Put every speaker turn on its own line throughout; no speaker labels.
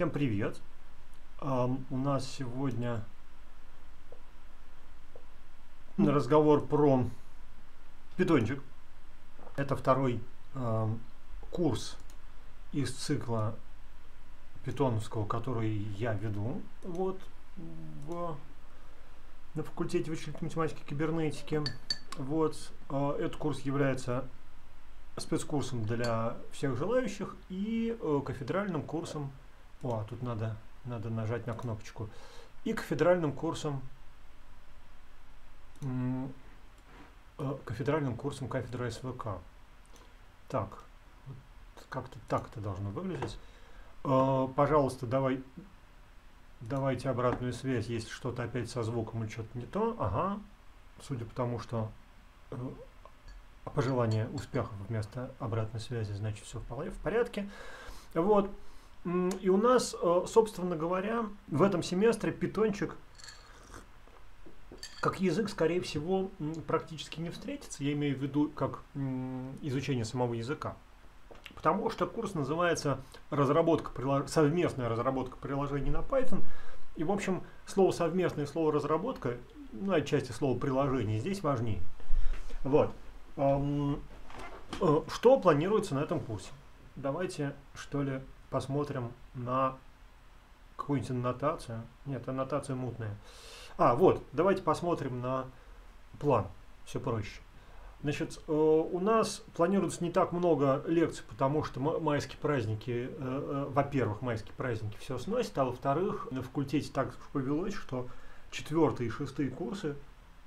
Всем привет! Um, у нас сегодня разговор про питончик. Это второй um, курс из цикла питоновского, который я веду вот, в, на факультете вычислительной математики и кибернетики. Вот, uh, этот курс является спецкурсом для всех желающих и э, кафедральным курсом. О, тут надо, надо нажать на кнопочку. И кафедральным курсом э, кафедральным курсом кафедры СВК. Так, как-то так это должно выглядеть. Э, пожалуйста, давай, давайте обратную связь, если что-то опять со звуком или что-то не то. Ага, судя по тому, что э, пожелание успехов вместо обратной связи, значит все в порядке. Вот. И у нас, э, собственно говоря, в этом семестре питончик как язык, скорее всего, практически не встретится. Я имею в виду как изучение самого языка. Потому что курс называется разработка, совместная разработка приложений на Python. И, в общем, слово совместное слово разработка, ну, отчасти слово приложение, здесь важнее. Вот. Э, что планируется на этом курсе? Давайте, что ли, посмотрим на какую-нибудь аннотацию. Нет, аннотация мутная. А, вот, давайте посмотрим на план. Все проще. Значит, э, у нас планируется не так много лекций, потому что майские праздники, э, во-первых, майские праздники все сносят, а во-вторых, на факультете так повелось, что четвертые и шестые курсы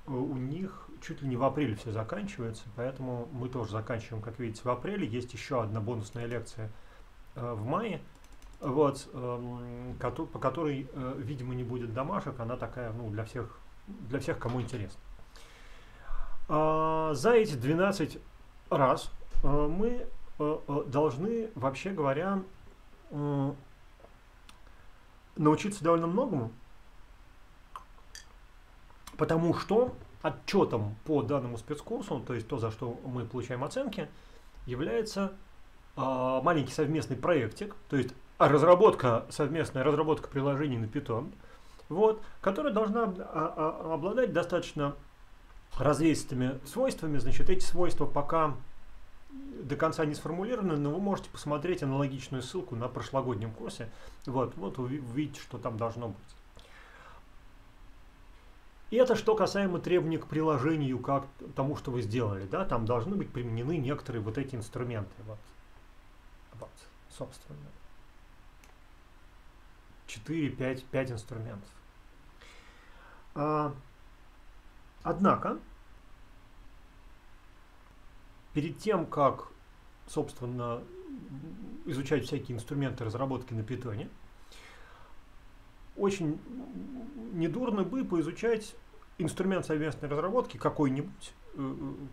у них чуть ли не в апреле все заканчивается, поэтому мы тоже заканчиваем, как видите, в апреле. Есть еще одна бонусная лекция э, в мае, вот, э, по которой, э, видимо, не будет домашек, она такая, ну, для всех, для всех, кому интересно. А, за эти 12 раз э, мы э, э, должны, вообще говоря, э, научиться довольно многому, Потому что отчетом по данному спецкурсу, то есть то, за что мы получаем оценки, является э, маленький совместный проектик, то есть разработка, совместная разработка приложений на Python, вот, которая должна а, а, обладать достаточно развесистыми свойствами. Значит, эти свойства пока до конца не сформулированы, но вы можете посмотреть аналогичную ссылку на прошлогоднем курсе. Вот, вот вы увидите, что там должно быть. И это что касаемо требований к приложению, как тому, что вы сделали. Да? Там должны быть применены некоторые вот эти инструменты. Вот, вот собственно. 4, 5, 5 инструментов. А, однако, перед тем, как, собственно, изучать всякие инструменты разработки на питоне, очень недурно бы поизучать инструмент совместной разработки какой-нибудь,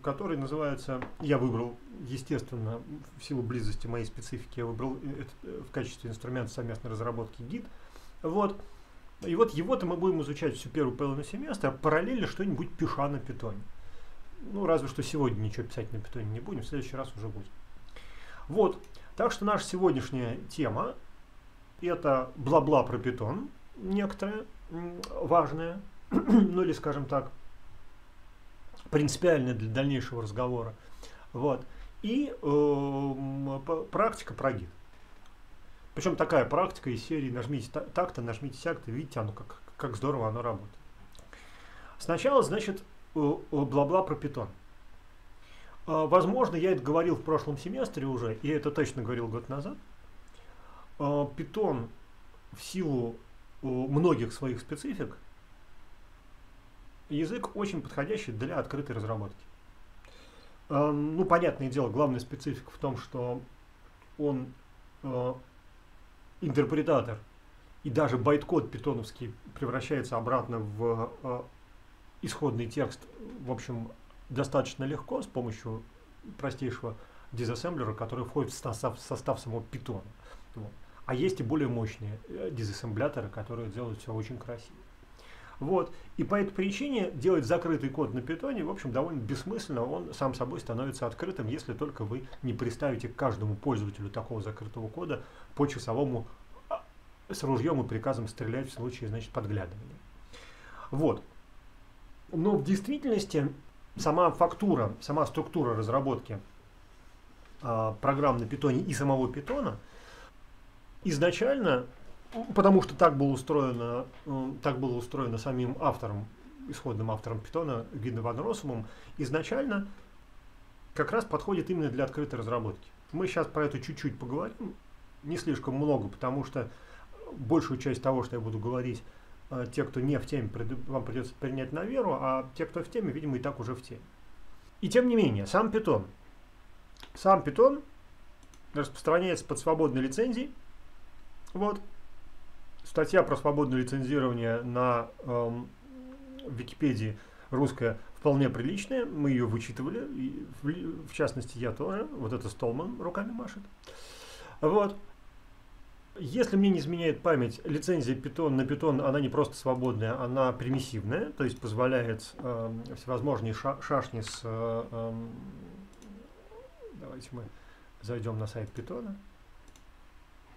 который называется, я выбрал, естественно, в силу близости моей специфики, я выбрал это в качестве инструмента совместной разработки гид. Вот. И вот его-то мы будем изучать всю первую половину семестра, а параллельно что-нибудь пиша на питоне. Ну, разве что сегодня ничего писать на питоне не будем, в следующий раз уже будет. Вот. Так что наша сегодняшняя тема это бла-бла про питон, некоторое важное, ну или, скажем так, принципиальное для дальнейшего разговора. Вот. И э, практика про гид. Причем такая практика из серии нажмите так-то, нажмите сяк-то, видите, оно как, как здорово оно работает. Сначала, значит, бла-бла про питон. Э, возможно, я это говорил в прошлом семестре уже, и это точно говорил год назад. Э, питон в силу многих своих специфик язык очень подходящий для открытой разработки. Эм, ну, понятное дело, главная специфика в том, что он э, интерпретатор и даже байткод питоновский превращается обратно в э, исходный текст, в общем, достаточно легко с помощью простейшего дизассемблера, который входит в состав, состав самого питона. Вот. А есть и более мощные э, дизассембляторы, которые делают все очень красиво. Вот. И по этой причине делать закрытый код на питоне, в общем, довольно бессмысленно. Он сам собой становится открытым, если только вы не приставите к каждому пользователю такого закрытого кода по часовому а, с ружьем и приказом стрелять в случае, значит, подглядывания. Вот. Но в действительности сама фактура, сама структура разработки э, программ на питоне и самого питона изначально, потому что так было устроено, так было устроено самим автором, исходным автором питона Гидом Ван Росумом, изначально как раз подходит именно для открытой разработки. Мы сейчас про это чуть-чуть поговорим, не слишком много, потому что большую часть того, что я буду говорить, э, те, кто не в теме, вам придется принять на веру, а те, кто в теме, видимо, и так уже в теме. И тем не менее, сам питон. Сам питон распространяется под свободной лицензией. Вот. Статья про свободное лицензирование на эм, Википедии русская вполне приличная. Мы ее вычитывали. И в, в частности, я тоже. Вот это Столман руками машет. Вот. Если мне не изменяет память, лицензия Python на Python, она не просто свободная, она примиссивная, то есть позволяет э, всевозможные ша шашни с... Э, э, давайте мы зайдем на сайт Python.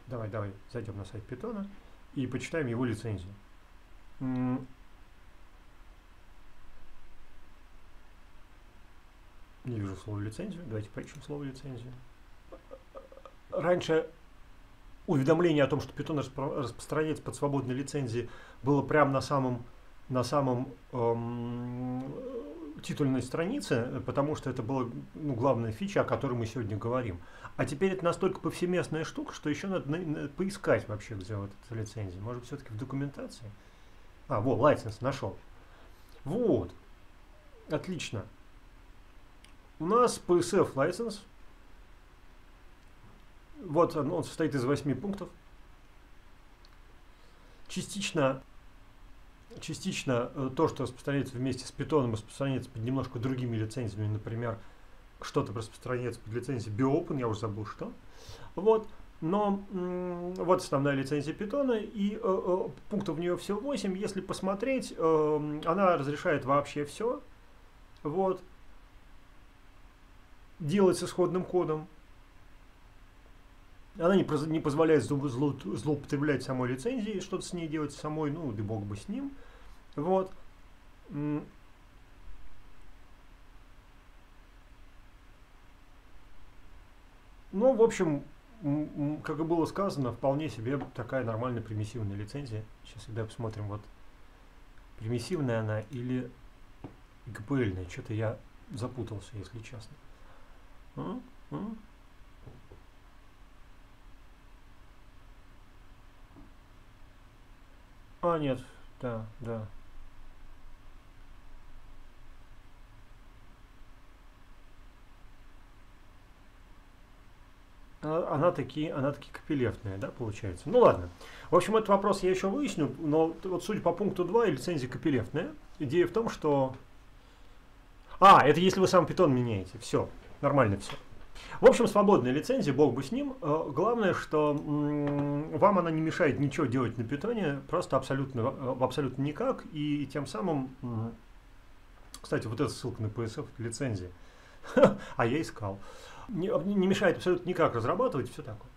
Давай, давай, зайдем на сайт Python и почитаем его лицензию. Не вижу слово лицензию. Давайте поищем слово лицензию. Раньше уведомление о том, что Python распространяется под свободной лицензией, было прямо на самом, на самом эм, титульной странице, потому что это была ну, главная фича, о которой мы сегодня говорим. А теперь это настолько повсеместная штука, что еще надо на, на, поискать вообще, где вот эта лицензия. Может все-таки в документации? А, вот, license нашел. Вот. Отлично. У нас PSF license – вот он, он состоит из восьми пунктов. Частично, частично э, то, что распространяется вместе с питоном, распространяется под немножко другими лицензиями. Например, что-то распространяется под лицензией BioOpen, я уже забыл что. Вот. Но вот основная лицензия питона, и э, э, пунктов в нее всего 8. Если посмотреть, э, она разрешает вообще все. Вот. Делать с исходным кодом. Она не, не позволяет зло, зло, злоупотреблять самой лицензией, что-то с ней делать самой, ну, да бог бы с ним. Вот. Ну, в общем, как и было сказано, вполне себе такая нормальная примиссивная лицензия. Сейчас всегда посмотрим, вот примиссивная она или GPL-ная. Что-то я запутался, если честно. А, нет, да, да. Она такие, она такие копилевтная, да, получается? Ну ладно. В общем, этот вопрос я еще выясню, но вот судя по пункту 2, лицензия копилевтная. Идея в том, что... А, это если вы сам питон меняете. Все, нормально все. В общем, свободная лицензия, бог бы с ним. Э, главное, что вам она не мешает ничего делать на питоне, просто абсолютно, э, абсолютно никак. И тем самым, кстати, вот эта ссылка на PSF лицензия. А я искал. Не, не мешает абсолютно никак разрабатывать, все такое.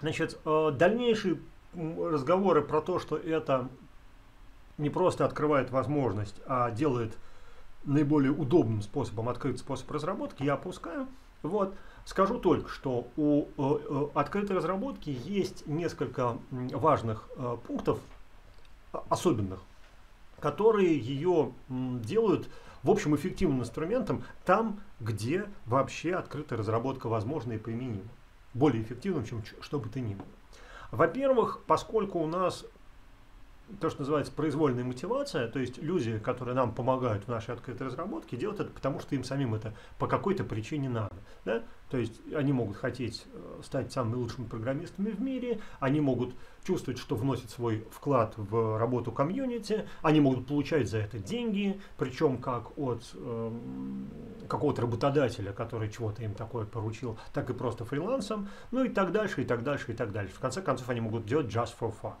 Значит, э, дальнейшие разговоры про то, что это не просто открывает возможность, а делает наиболее удобным способом открыть способ разработки, я опускаю. Вот. Скажу только, что у э, э, открытой разработки есть несколько важных пунктов, особенных, которые ее делают, в общем, эффективным инструментом там, где вообще открытая разработка возможна и применима. Более эффективным, чем что бы то ни было. Во-первых, поскольку у нас то, что называется произвольная мотивация, то есть люди, которые нам помогают в нашей открытой разработке, делают это потому, что им самим это по какой-то причине надо. Да? То есть они могут хотеть э, стать самыми лучшими программистами в мире, они могут чувствовать, что вносят свой вклад в работу комьюнити, они могут получать за это деньги, причем как от э, какого-то работодателя, который чего-то им такое поручил, так и просто фрилансом, ну и так дальше, и так дальше, и так дальше. В конце концов, они могут делать just for fun.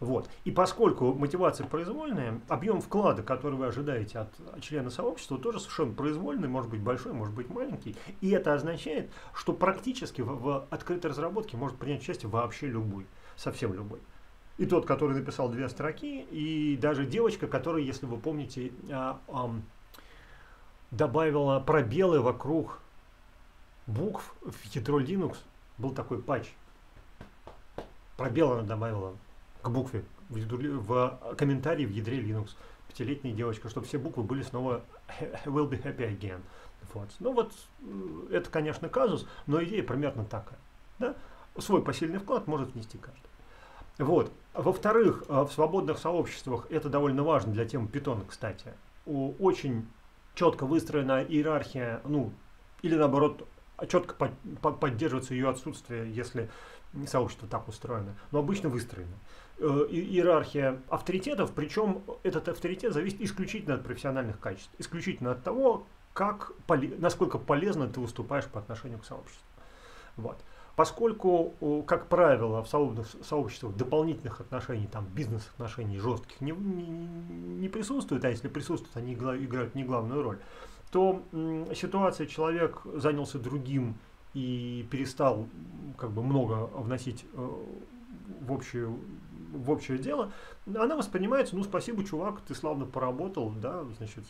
Вот. И поскольку мотивация произвольная, объем вклада, который вы ожидаете от члена сообщества, тоже совершенно произвольный, может быть большой, может быть маленький. И это означает, что практически в, в открытой разработке может принять участие вообще любой, совсем любой. и тот, который написал две строки, и даже девочка, которая, если вы помните, а, а, добавила пробелы вокруг букв в ядро Linux. Был такой патч. Пробел она добавила к букве в, ядро, в комментарии в ядре Linux. Пятилетняя девочка, чтобы все буквы были снова will be happy again. Вот. Ну вот, это, конечно, казус, но идея примерно такая. Да? Свой посильный вклад может внести каждый. Вот. Во-вторых, э, в свободных сообществах, это довольно важно для темы питона, кстати, очень четко выстроена иерархия, ну, или наоборот, четко под, под, поддерживается ее отсутствие, если сообщество так устроено, но обычно выстроено. Э, иерархия авторитетов, причем этот авторитет зависит исключительно от профессиональных качеств, исключительно от того, как, насколько полезно ты выступаешь по отношению к сообществу. Вот. Поскольку, как правило, в сообществах дополнительных отношений, там, бизнес-отношений жестких не, не, не присутствует, а если присутствуют, они играют не главную роль, то ситуация, человек занялся другим и перестал как бы много вносить э, в, общую, в общее дело, она воспринимается, ну спасибо, чувак, ты славно поработал, да, значит,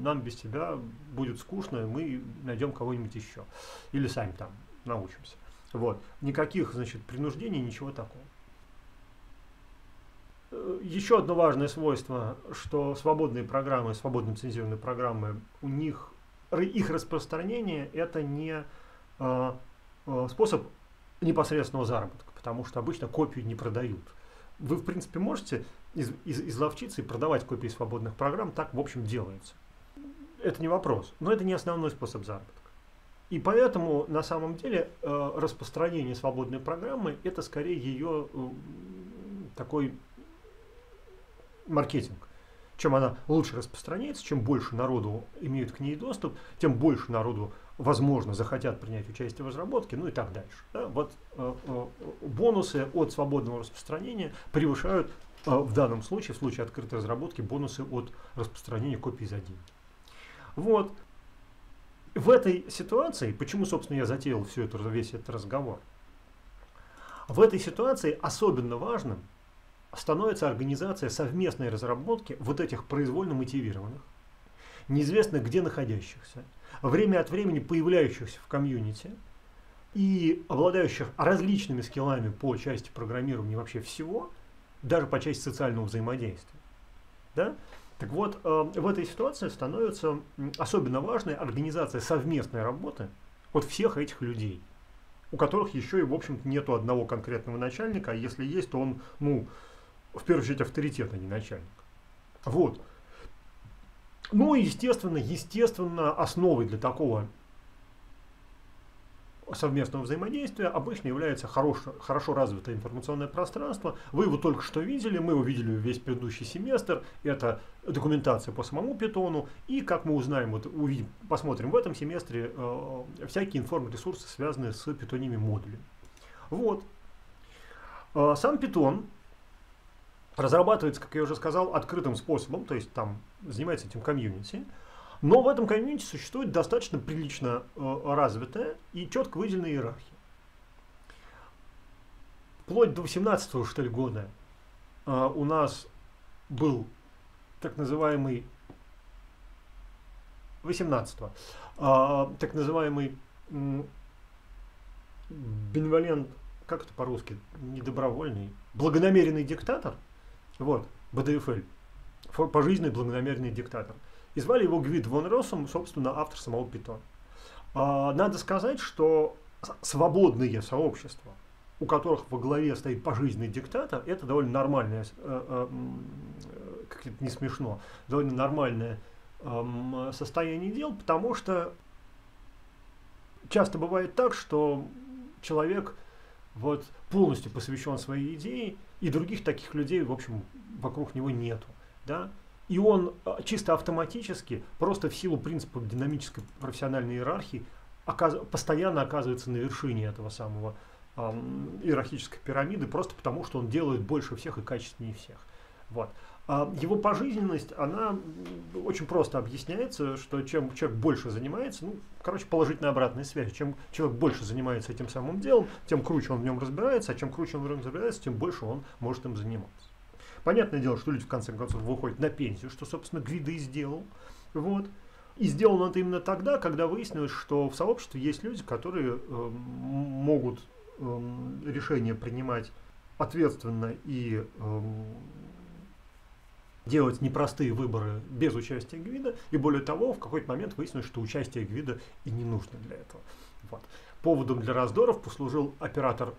нам без тебя будет скучно, мы найдем кого-нибудь еще. Или сами там научимся. Вот. Никаких, значит, принуждений, ничего такого. Э, Еще одно важное свойство, что свободные программы, свободно цензированные программы, у них их распространение это не способ непосредственного заработка, потому что обычно копию не продают. Вы, в принципе, можете из, из, изловчиться и продавать копии свободных программ, так, в общем, делается. Это не вопрос, но это не основной способ заработка. И поэтому на самом деле э, распространение свободной программы это скорее ее э, такой маркетинг. Чем она лучше распространяется, чем больше народу имеют к ней доступ, тем больше народу, возможно, захотят принять участие в разработке, ну и так дальше. Да? Вот э, э, бонусы от свободного распространения превышают э, в данном случае, в случае открытой разработки, бонусы от распространения копий за деньги. Вот в этой ситуации, почему, собственно, я затеял все это, весь этот разговор, в этой ситуации особенно важным становится организация совместной разработки вот этих произвольно мотивированных, неизвестно где находящихся, время от времени появляющихся в комьюнити и обладающих различными скиллами по части программирования вообще всего, даже по части социального взаимодействия. Да? Так вот, э, в этой ситуации становится особенно важной организация совместной работы от всех этих людей, у которых еще и, в общем-то, нету одного конкретного начальника, а если есть, то он, ну, в первую очередь, авторитет, а не начальник. Вот. Ну и, естественно, естественно, основой для такого совместного взаимодействия обычно является хорошо, хорошо развитое информационное пространство. Вы его только что видели, мы его видели весь предыдущий семестр. Это документация по самому питону. И, как мы узнаем, вот увидим, посмотрим в этом семестре э, всякие информресурсы, связанные с питоними модулями. Вот. Э, сам питон разрабатывается, как я уже сказал, открытым способом, то есть там занимается этим комьюнити. Но в этом комьюнити существует достаточно прилично э, развитая и четко выделенная иерархия. Вплоть до 18 что ли, года э, у нас был так называемый 18 э, так называемый э, беневолент, как это по-русски, недобровольный, благонамеренный диктатор, вот, БДФЛ, пожизненный благонамеренный диктатор – и звали его Гвид Вон Россом, собственно, автор самого Питона. А, надо сказать, что свободные сообщества, у которых во главе стоит пожизненный диктатор, это довольно нормальное, э, э, как это не смешно, довольно нормальное э, состояние дел, потому что часто бывает так, что человек вот, полностью посвящен своей идее, и других таких людей, в общем, вокруг него нету. Да? И он а, чисто автоматически, просто в силу принципа динамической профессиональной иерархии, оказ постоянно оказывается на вершине этого самого э, иерархической пирамиды, просто потому что он делает больше всех и качественнее всех. Вот. А его пожизненность, она очень просто объясняется, что чем человек больше занимается, ну, короче, положительная обратная связь. Чем человек больше занимается этим самым делом, тем круче он в нем разбирается, а чем круче он в нем разбирается, тем больше он может им заниматься. Понятное дело, что люди в конце концов выходят на пенсию, что, собственно, Гвида и сделал. Вот. И сделано это именно тогда, когда выяснилось, что в сообществе есть люди, которые э, могут э, решения принимать ответственно и э, делать непростые выборы без участия Гвида, и более того, в какой-то момент выяснилось, что участие Гвида и не нужно для этого. Вот. Поводом для раздоров послужил оператор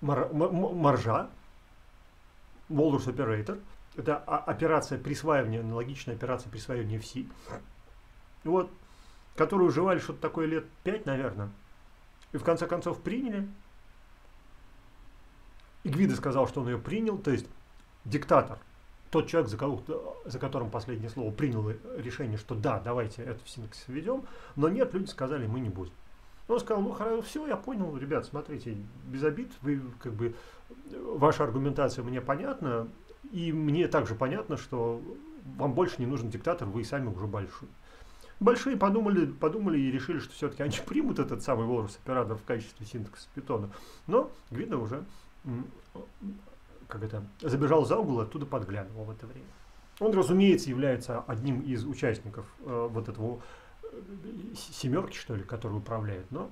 мар маржа, Walrus Operator. Это операция присваивания, аналогичная операция присваивания в C. Вот, которую жевали что-то такое лет 5, наверное. И в конце концов приняли. И Гвида сказал, что он ее принял, то есть диктатор тот человек, за, кого, за которым последнее слово принял решение, что да, давайте это в синтаксис введем, но нет, люди сказали, мы не будем. Он сказал, ну хорошо, все, я понял, ребят, смотрите, без обид, вы как бы ваша аргументация мне понятна, и мне также понятно, что вам больше не нужен диктатор, вы и сами уже большие. Большие подумали, подумали и решили, что все-таки они примут этот самый волос оператор в качестве синтаксиса питона. Но Гвида уже как это, забежал за угол, оттуда подглядывал в это время. Он, разумеется, является одним из участников э, вот этого э, семерки, что ли, который управляет, но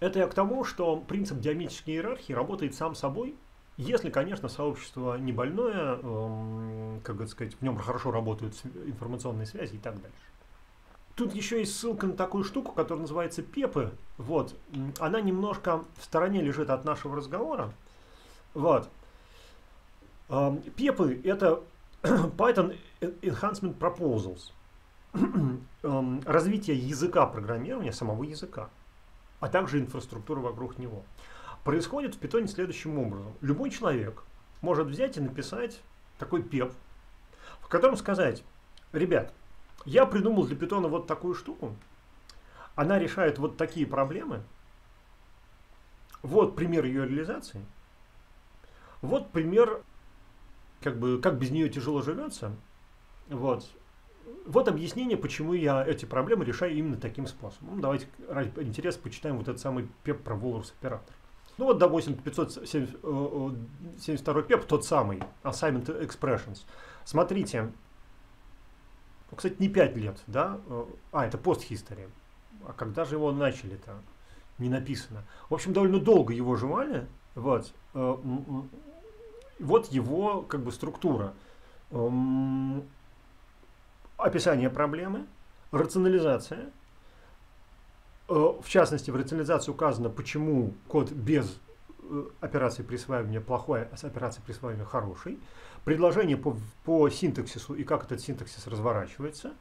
это я к тому, что принцип диаметрической иерархии работает сам собой, если, конечно, сообщество не больное, э, как бы сказать, в нем хорошо работают информационные связи и так дальше. Тут еще есть ссылка на такую штуку, которая называется Пепы. Вот. Она немножко в стороне лежит от нашего разговора. Вот. Пепы – это Python Enhancement Proposals. Развитие языка программирования, самого языка, а также инфраструктуры вокруг него. Происходит в питоне следующим образом. Любой человек может взять и написать такой пеп, в котором сказать, ребят, я придумал для питона вот такую штуку, она решает вот такие проблемы, вот пример ее реализации, вот пример как бы, как без нее тяжело живется. Вот. Вот объяснение, почему я эти проблемы решаю именно таким способом. Давайте ради интереса почитаем вот этот самый ПЕП про Walrus оператор. Ну вот, допустим, 572 ПЕП, тот самый, Assignment Expressions. Смотрите, ну, кстати, не 5 лет, да? А, это пост-history. А когда же его начали-то? Не написано. В общем, довольно долго его жевали. Вот. Вот его как бы структура. Эм, описание проблемы, рационализация. Э, в частности, в рационализации указано, почему код без э, операции присваивания плохой, а с операцией присваивания хороший. Предложение по, по синтаксису и как этот синтаксис разворачивается.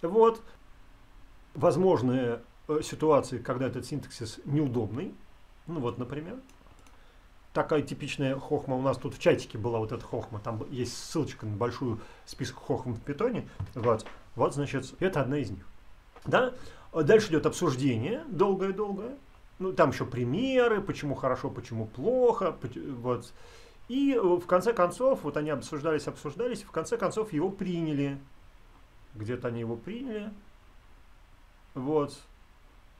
Вот. Возможные э, ситуации, когда этот синтаксис неудобный. Ну вот, например такая типичная хохма у нас тут в чатике была вот эта хохма. Там есть ссылочка на большую список хохм в питоне. Вот, вот значит, это одна из них. Да? Дальше идет обсуждение, долгое-долгое. Ну, там еще примеры, почему хорошо, почему плохо. Вот. И в конце концов, вот они обсуждались, обсуждались, в конце концов его приняли. Где-то они его приняли. Вот.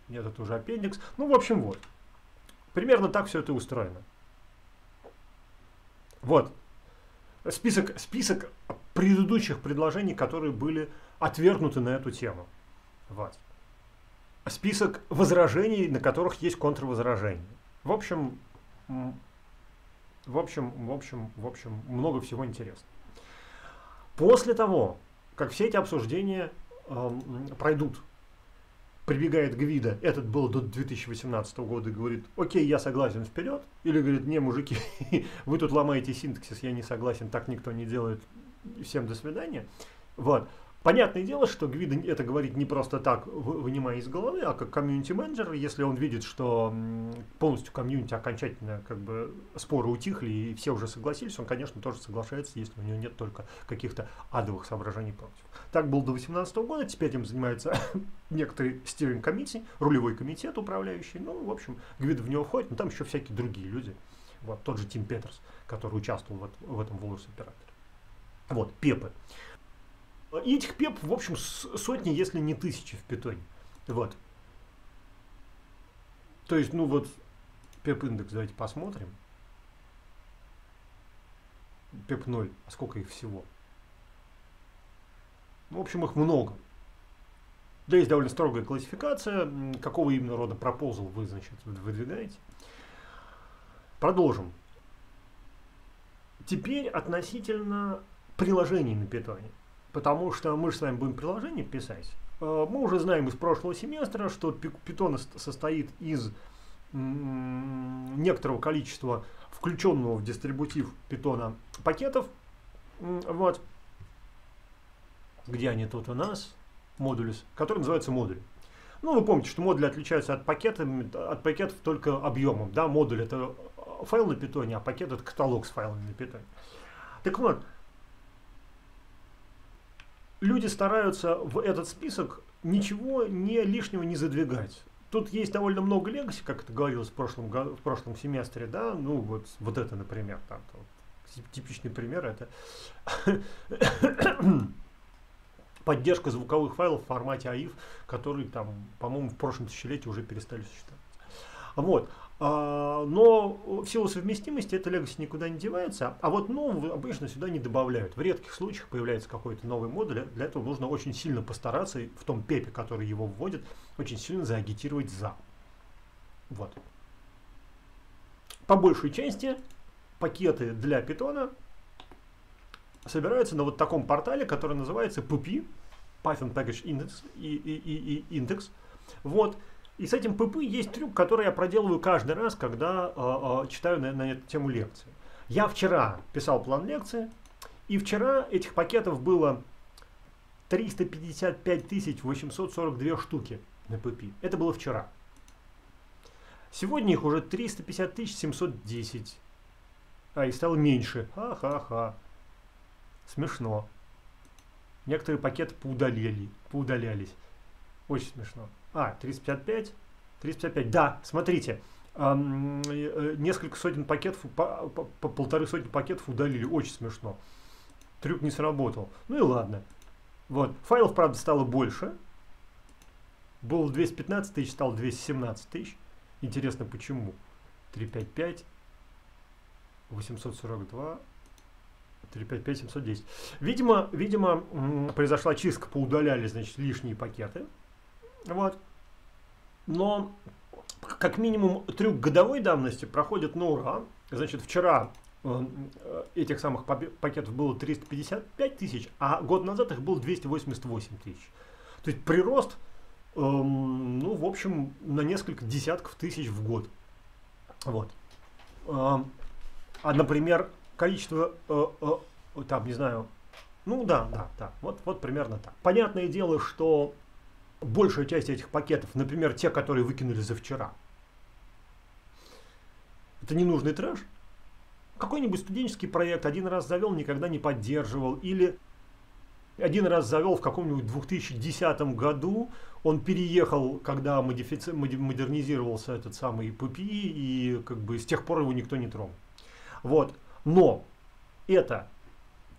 Нет, это уже аппендикс. Ну, в общем, вот. Примерно так все это устроено. Вот. Список, список предыдущих предложений, которые были отвергнуты на эту тему. Вот. Список возражений, на которых есть контрвозражения. В общем, в общем, в общем, в общем, много всего интересного. После того, как все эти обсуждения э, пройдут прибегает Гвида, этот был до 2018 года, и говорит, окей, я согласен, вперед. Или говорит, не, мужики, вы тут ломаете синтаксис, я не согласен, так никто не делает, всем до свидания. Вот. Понятное дело, что Гвида это говорит не просто так, вынимая из головы, а как комьюнити-менеджер, если он видит, что полностью комьюнити окончательно как бы споры утихли и все уже согласились, он, конечно, тоже соглашается, если у него нет только каких-то адовых соображений против. Так было до 2018 года, теперь этим занимается некоторый стиринг комиссии, рулевой комитет управляющий, ну, в общем, Гвида в него входит, но там еще всякие другие люди. Вот тот же Тим Петерс, который участвовал в, в этом волос операторе. Вот, пепы. И этих пеп, в общем, сотни, если не тысячи в питоне. Вот. То есть, ну вот, пеп-индекс давайте посмотрим. Пеп 0, а сколько их всего? Ну, в общем, их много. Да, есть довольно строгая классификация, какого именно рода пропозал вы, значит, выдвигаете. Продолжим. Теперь относительно приложений на питоне. Потому что мы же с вами будем приложение писать. Э, мы уже знаем из прошлого семестра, что питон состоит из некоторого количества включенного в дистрибутив питона пакетов. Вот. Где они тут у нас? Модулис, который называется модуль. Ну, вы помните, что модули отличаются от пакетов, от пакетов только объемом. Да? Модуль это файл на питоне, а пакет это каталог с файлами на питоне. Так вот, люди стараются в этот список ничего не лишнего не задвигать. Тут есть довольно много легаси, как это говорилось в прошлом, в прошлом семестре, да, ну вот, вот это, например, там, там типичный пример, это поддержка звуковых файлов в формате AIF, которые там, по-моему, в прошлом тысячелетии уже перестали существовать. Вот. А, но в силу совместимости эта Legacy никуда не девается, а вот нового обычно сюда не добавляют. В редких случаях появляется какой-то новый модуль, для этого нужно очень сильно постараться в том пепе, который его вводит, очень сильно заагитировать за. Вот. По большей части пакеты для питона собираются на вот таком портале, который называется PUP, Python Package Index, и, и, и, и Index. Вот. И с этим ПП есть трюк, который я проделываю каждый раз, когда э, э, читаю на, на эту тему лекции. Я вчера писал план лекции, и вчера этих пакетов было 355 842 штуки на ПП. Это было вчера. Сегодня их уже 350 710. А, и стало меньше. Ха-ха-ха. Смешно. Некоторые пакеты поудалили, поудалялись. Очень смешно. А, 355. 355. Да, смотрите. Э, несколько сотен пакетов, по, по, по полторы сотни пакетов удалили. Очень смешно. Трюк не сработал. Ну и ладно. Вот. Файлов, правда, стало больше. Было 215 тысяч, стало 217 тысяч. Интересно, почему? 355, 842, 355, 710. Видимо, видимо, произошла чистка, поудаляли, значит, лишние пакеты. Вот. Но как минимум трюк годовой давности проходит на ура. Значит, вчера э, этих самых пакетов было 355 тысяч, а год назад их было 288 тысяч. То есть прирост, эм, ну, в общем, на несколько десятков тысяч в год. Вот. Эм, а, например, количество, э, э, там, не знаю, ну да, да, да, вот, вот примерно так. Понятное дело, что большая часть этих пакетов, например, те, которые выкинули за вчера, это ненужный трэш. Какой-нибудь студенческий проект один раз завел, никогда не поддерживал. Или один раз завел в каком-нибудь 2010 году, он переехал, когда модифици... модернизировался этот самый PPI, и как бы с тех пор его никто не тронул. Вот. Но это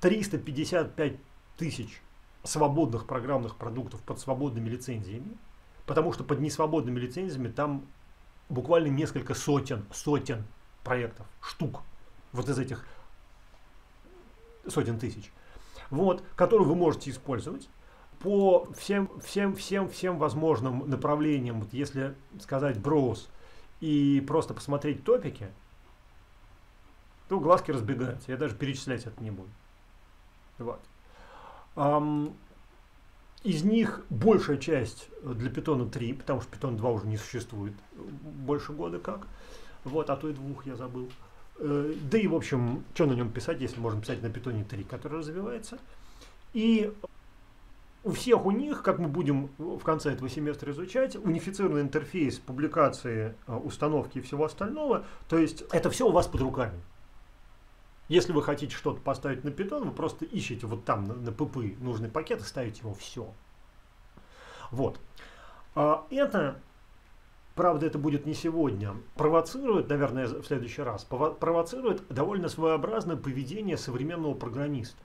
355 тысяч свободных программных продуктов под свободными лицензиями, потому что под несвободными лицензиями там буквально несколько сотен, сотен проектов, штук вот из этих сотен тысяч, вот, которые вы можете использовать по всем, всем, всем, всем возможным направлениям, вот если сказать брос и просто посмотреть топики, то глазки разбегаются. Я даже перечислять это не буду. Вот. Из них большая часть для питона 3, потому что питон 2 уже не существует больше года как. Вот, а то и двух я забыл. Э, да и, в общем, что на нем писать, если можно писать на питоне 3, который развивается. И у всех у них, как мы будем в конце этого семестра изучать, унифицированный интерфейс публикации, э, установки и всего остального. То есть это все у вас под руками. Если вы хотите что-то поставить на питон, вы просто ищете вот там на, на pp нужный пакет и ставите его все. Вот. А это, правда, это будет не сегодня, провоцирует, наверное, в следующий раз, провоцирует довольно своеобразное поведение современного программиста.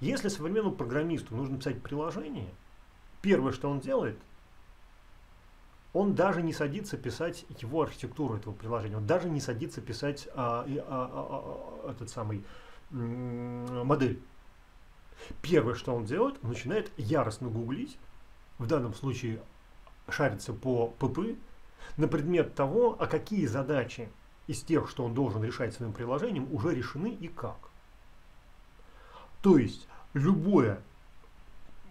Если современному программисту нужно писать приложение, первое, что он делает, он даже не садится писать его архитектуру этого приложения, он даже не садится писать а, а, а, а, этот самый модель. Первое, что он делает, он начинает яростно гуглить, в данном случае шарится по PyPI, на предмет того, а какие задачи из тех, что он должен решать своим приложением, уже решены и как. То есть любое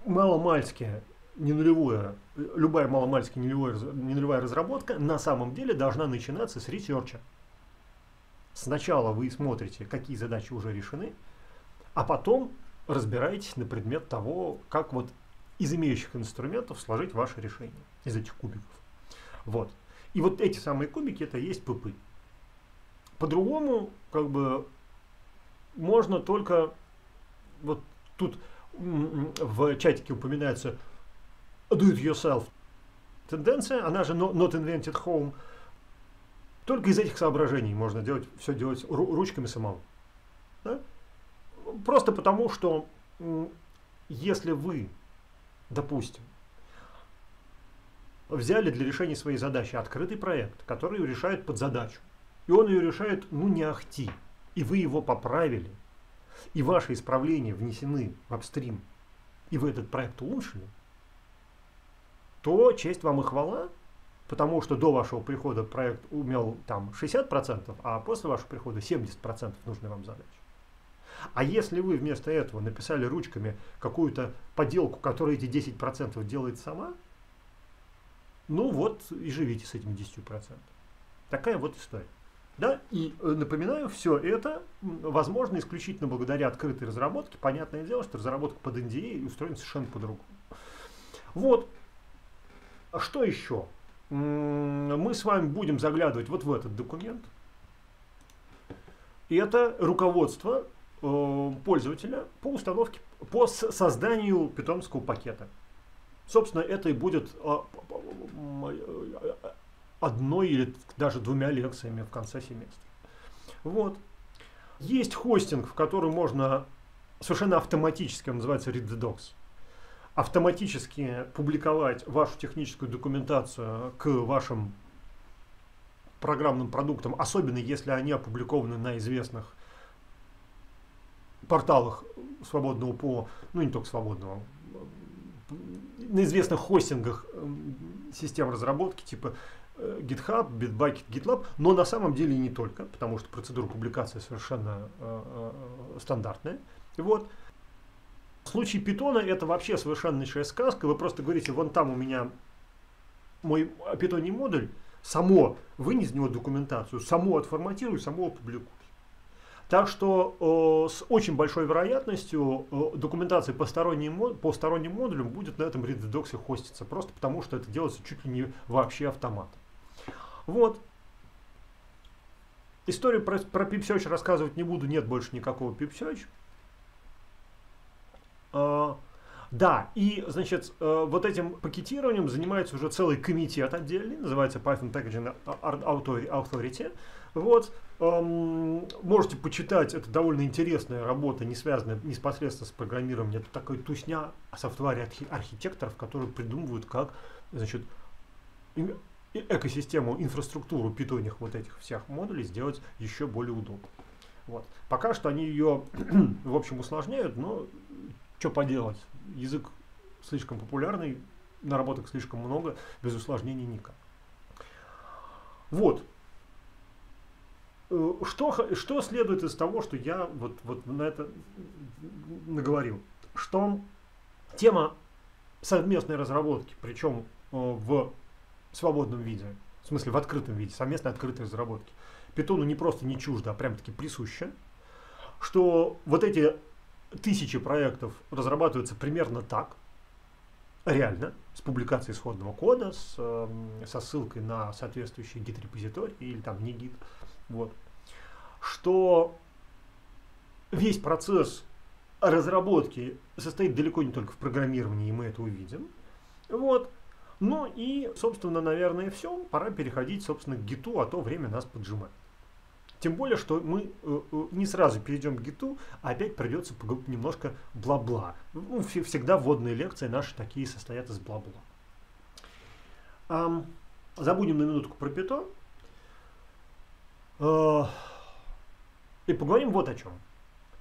маломальское, не нулевое, любая нулевая, не нулевая разработка на самом деле должна начинаться с ресерча. Сначала вы смотрите, какие задачи уже решены, а потом разбираетесь на предмет того, как вот из имеющих инструментов сложить ваше решение из этих кубиков. Вот. И вот эти самые кубики это и есть ПП. По-другому, как бы, можно только, вот тут в чатике упоминается do it yourself тенденция, она же not invented home. Только из этих соображений можно делать, все делать ручками самому. Да? Просто потому, что если вы, допустим, взяли для решения своей задачи открытый проект, который решает под задачу, и он ее решает, ну не ахти, и вы его поправили, и ваши исправления внесены в апстрим, и вы этот проект улучшили, то честь вам и хвала, потому что до вашего прихода проект умел там 60%, а после вашего прихода 70% нужной вам задачи. А если вы вместо этого написали ручками какую-то поделку, которая эти 10% делает сама, ну вот и живите с этими 10%. Такая вот история. Да? И э, напоминаю, все это возможно исключительно благодаря открытой разработке. Понятное дело, что разработка под NDA устроена совершенно по-другому. Вот. А что еще? Мы с вами будем заглядывать вот в этот документ. И это руководство э, пользователя по установке, по созданию питомского пакета. Собственно, это и будет а, одной или даже двумя лекциями в конце семестра. Вот. Есть хостинг, в который можно совершенно автоматически, он называется Read the Docs, автоматически публиковать вашу техническую документацию к вашим программным продуктам, особенно если они опубликованы на известных порталах свободного по, ну не только свободного, на известных хостингах систем разработки, типа э, GitHub, Bitbucket, GitLab, но на самом деле не только, потому что процедура публикации совершенно э, э, стандартная. Вот. В случае питона это вообще совершеннейшая сказка. Вы просто говорите, вон там у меня мой питоний модуль, само вынес из него документацию, само отформатируй, само опубликуй. Так что э, с очень большой вероятностью э, документация по сторонним, по сторонним модулям будет на этом Redux хоститься, просто потому что это делается чуть ли не вообще автоматом. Вот. Историю про, про PipSearch рассказывать не буду, нет больше никакого PipSearch. Э, да, и, значит, э, вот этим пакетированием занимается уже целый комитет отдельный, называется Python Packaging Authority. Вот, эм, можете почитать, это довольно интересная работа, не связанная непосредственно с программированием. Это такой тусня о софтваре архитекторов, которые придумывают, как, значит, экосистему, инфраструктуру питоних вот этих всех модулей сделать еще более удобной. Вот. Пока что они ее, в общем, усложняют, но что поделать, язык слишком популярный, наработок слишком много, без усложнений никак. Вот, Э, что, что следует из того, что я вот, вот на это наговорил? Что тема совместной разработки, причем э, в свободном виде, в смысле в открытом виде, совместной открытой разработки, питону не просто не чуждо, а прям-таки присуща, что вот эти тысячи проектов разрабатываются примерно так, реально, с публикацией исходного кода, с, э, со ссылкой на соответствующий гид-репозиторий или там не гид, вот. Что весь процесс разработки состоит далеко не только в программировании, и мы это увидим. Вот. Ну и, собственно, наверное, все. Пора переходить, собственно, к гиту, а то время нас поджимает. Тем более, что мы э, э, не сразу перейдем к гиту, а опять придется немножко бла-бла. Ну, всегда вводные лекции наши такие состоят из бла-бла. Забудем на минутку про питон. Uh, и поговорим вот о чем.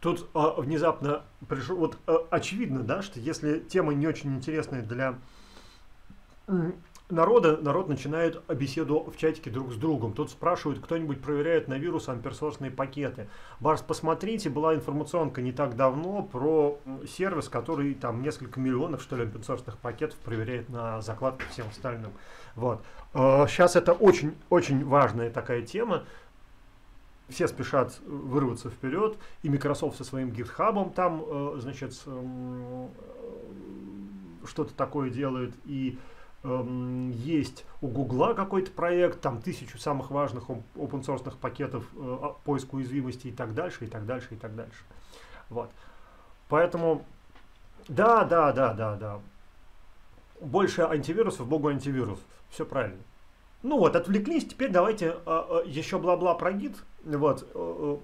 Тут uh, внезапно пришло, вот uh, очевидно, да, что если тема не очень интересная для народа, народ начинает беседу в чатике друг с другом. Тут спрашивают, кто-нибудь проверяет на вирус амперсорсные пакеты. Барс, посмотрите, была информационка не так давно про сервис, который там несколько миллионов, что ли, амперсорсных пакетов проверяет на закладках всем остальным. Вот. Сейчас э, это очень-очень важная такая тема. Все спешат вырваться вперед, и Microsoft со своим GitHub там, э, значит, э, что-то такое делает, и Эм, есть у Гугла какой-то проект, там тысячу самых важных open source пакетов э, поиска уязвимости и так дальше, и так дальше, и так дальше. Вот. Поэтому, да, да, да, да, да. Больше антивирусов, богу антивирус. Все правильно. Ну вот, отвлеклись, теперь давайте э, еще бла-бла про гид. Вот. Э,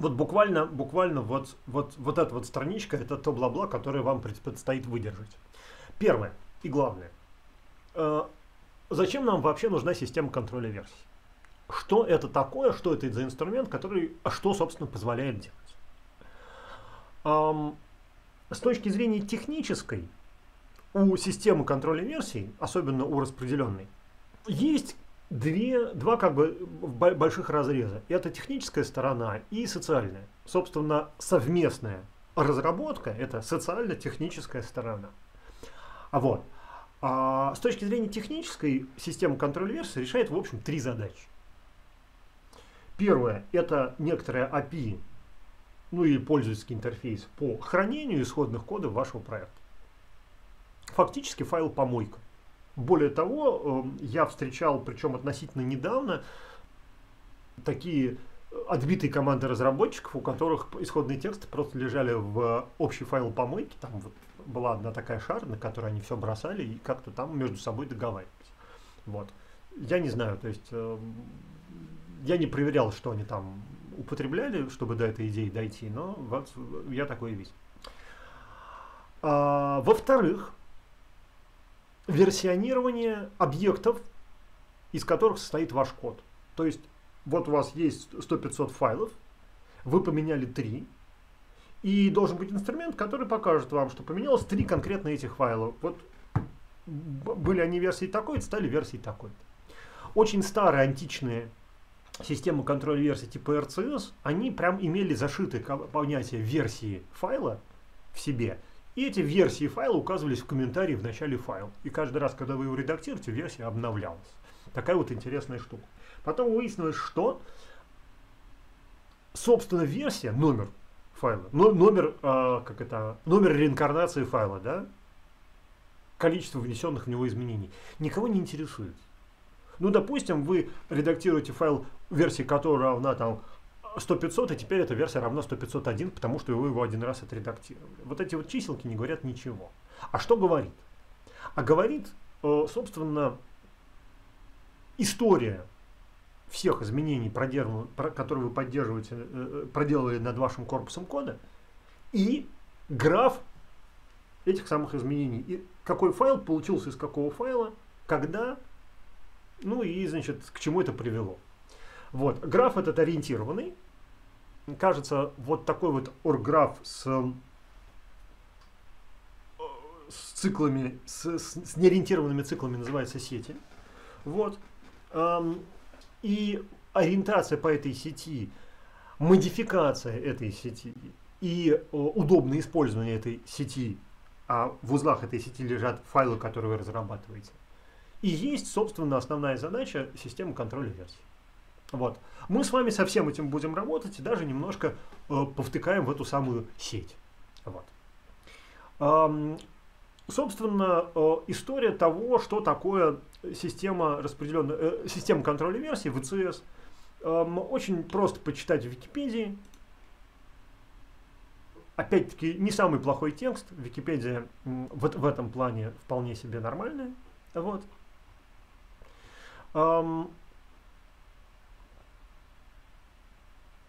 вот буквально, буквально вот, вот, вот эта вот страничка, это то бла-бла, которое вам предстоит выдержать. Первое. И главное, э, зачем нам вообще нужна система контроля версий? Что это такое, что это за инструмент, который, а что, собственно, позволяет делать? С точки зрения технической, у системы контроля версий, особенно у распределенной, есть две, два как бы больших разреза. Это техническая сторона и социальная. Собственно, совместная разработка – это социально-техническая сторона. А вот. А с точки зрения технической, система контроля версии решает, в общем, три задачи. Первое – это некоторая API, ну или пользовательский интерфейс по хранению исходных кодов вашего проекта. Фактически файл помойка. Более того, эм, я встречал, причем относительно недавно, такие отбитые команды разработчиков, у которых исходные тексты просто лежали в общий файл помойки, там вот была одна такая шар, на которой они все бросали и как-то там между собой договаривались. Вот. Я не знаю, то есть э, я не проверял, что они там употребляли, чтобы до этой идеи дойти, но вот я такое видел. А, во-вторых, версионирование объектов, из которых состоит ваш код. То есть вот у вас есть 100-500 файлов, вы поменяли 3, и должен быть инструмент, который покажет вам, что поменялось три конкретно этих файла. Вот были они версии такой, стали версии такой. Очень старые античные системы контроля версий типа RCS, они прям имели зашитое понятие версии файла в себе. И эти версии файла указывались в комментарии в начале файла. И каждый раз, когда вы его редактируете, версия обновлялась. Такая вот интересная штука. Потом выяснилось, что собственно версия, номер файла. Но, номер, э, как это, номер реинкарнации файла, да? Количество внесенных в него изменений. Никого не интересует. Ну, допустим, вы редактируете файл, версии которого равна там 100-500, и теперь эта версия равна 100-501, потому что вы его один раз отредактировали. Вот эти вот чиселки не говорят ничего. А что говорит? А говорит, э, собственно, история всех изменений, которые вы поддерживаете, э, э, проделали над вашим корпусом кода, и граф этих самых изменений. И какой файл получился из какого файла, когда, ну и, значит, к чему это привело. Вот. Граф этот ориентированный. Кажется, вот такой вот орграф с, э, с циклами, с, с, неориентированными циклами называется сети. Вот. И ориентация по этой сети, модификация этой сети и э, удобное использование этой сети, а в узлах этой сети лежат файлы, которые вы разрабатываете. И есть, собственно, основная задача системы контроля версий. Вот. Мы с вами со всем этим будем работать и даже немножко э, повтыкаем в эту самую сеть. Вот. Эм, собственно, э, история того, что такое система распределенная, э, система контроля версий, ВЦС. Эм, очень просто почитать в Википедии. Опять-таки, не самый плохой текст. Википедия вот в этом плане вполне себе нормальная. Вот. Эм,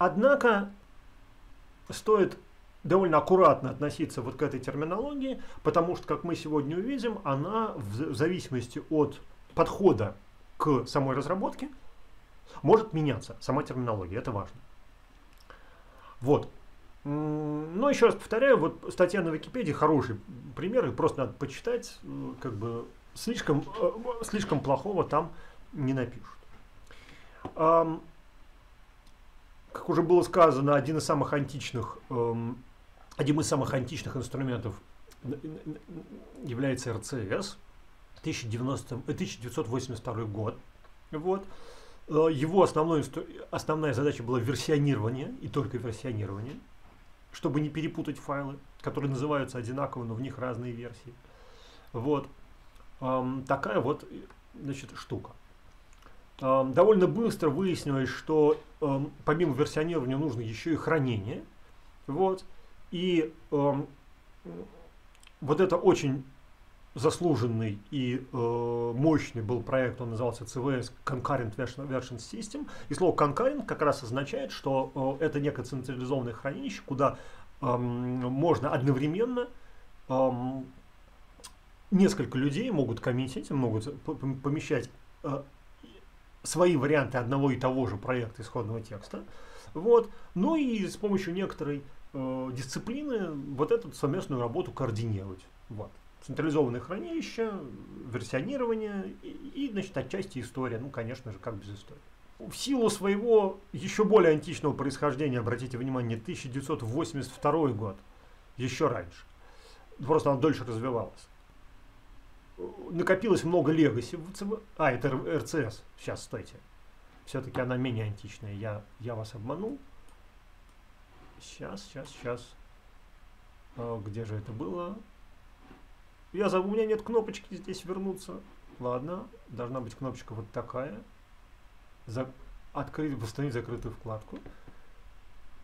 Однако стоит довольно аккуратно относиться вот к этой терминологии, потому что, как мы сегодня увидим, она в зависимости от подхода к самой разработке может меняться, сама терминология, это важно. Вот. Но еще раз повторяю, вот статья на Википедии хороший пример, и просто надо почитать, э, как бы слишком, э, слишком плохого там не напишут. Как уже было сказано, один из самых античных, один из самых античных инструментов является РЦС, 1090, 1982 год. Вот. Э, его основной, основная задача была версионирование, и только версионирование, чтобы не перепутать файлы, которые называются одинаково, но в них разные версии. Вот. Эм, такая вот значит, штука. Эм, довольно быстро выяснилось, что эм, помимо версионирования нужно еще и хранение. Вот. И вот это очень заслуженный и э, мощный был проект, он назывался CVS Concurrent Version System. И слово concurrent как раз означает, что э, это некое централизованное хранилище, куда э, можно одновременно э, несколько людей могут коммитить, могут помещать э, свои варианты одного и того же проекта исходного текста. Вот. Ну и с помощью некоторой э, дисциплины вот эту совместную работу координировать. Вот централизованное хранилище, версионирование и, и, значит, отчасти история. Ну, конечно же, как без истории. В силу своего еще более античного происхождения, обратите внимание, 1982 год, еще раньше. Просто она дольше развивалась. Накопилось много легаси. А, это РЦС. Сейчас, стойте. Все-таки она менее античная. Я, я вас обманул. Сейчас, сейчас, сейчас. А, где же это было? Я забыл, у меня нет кнопочки здесь вернуться. Ладно, должна быть кнопочка вот такая. За, открыть, восстановить закрытую вкладку.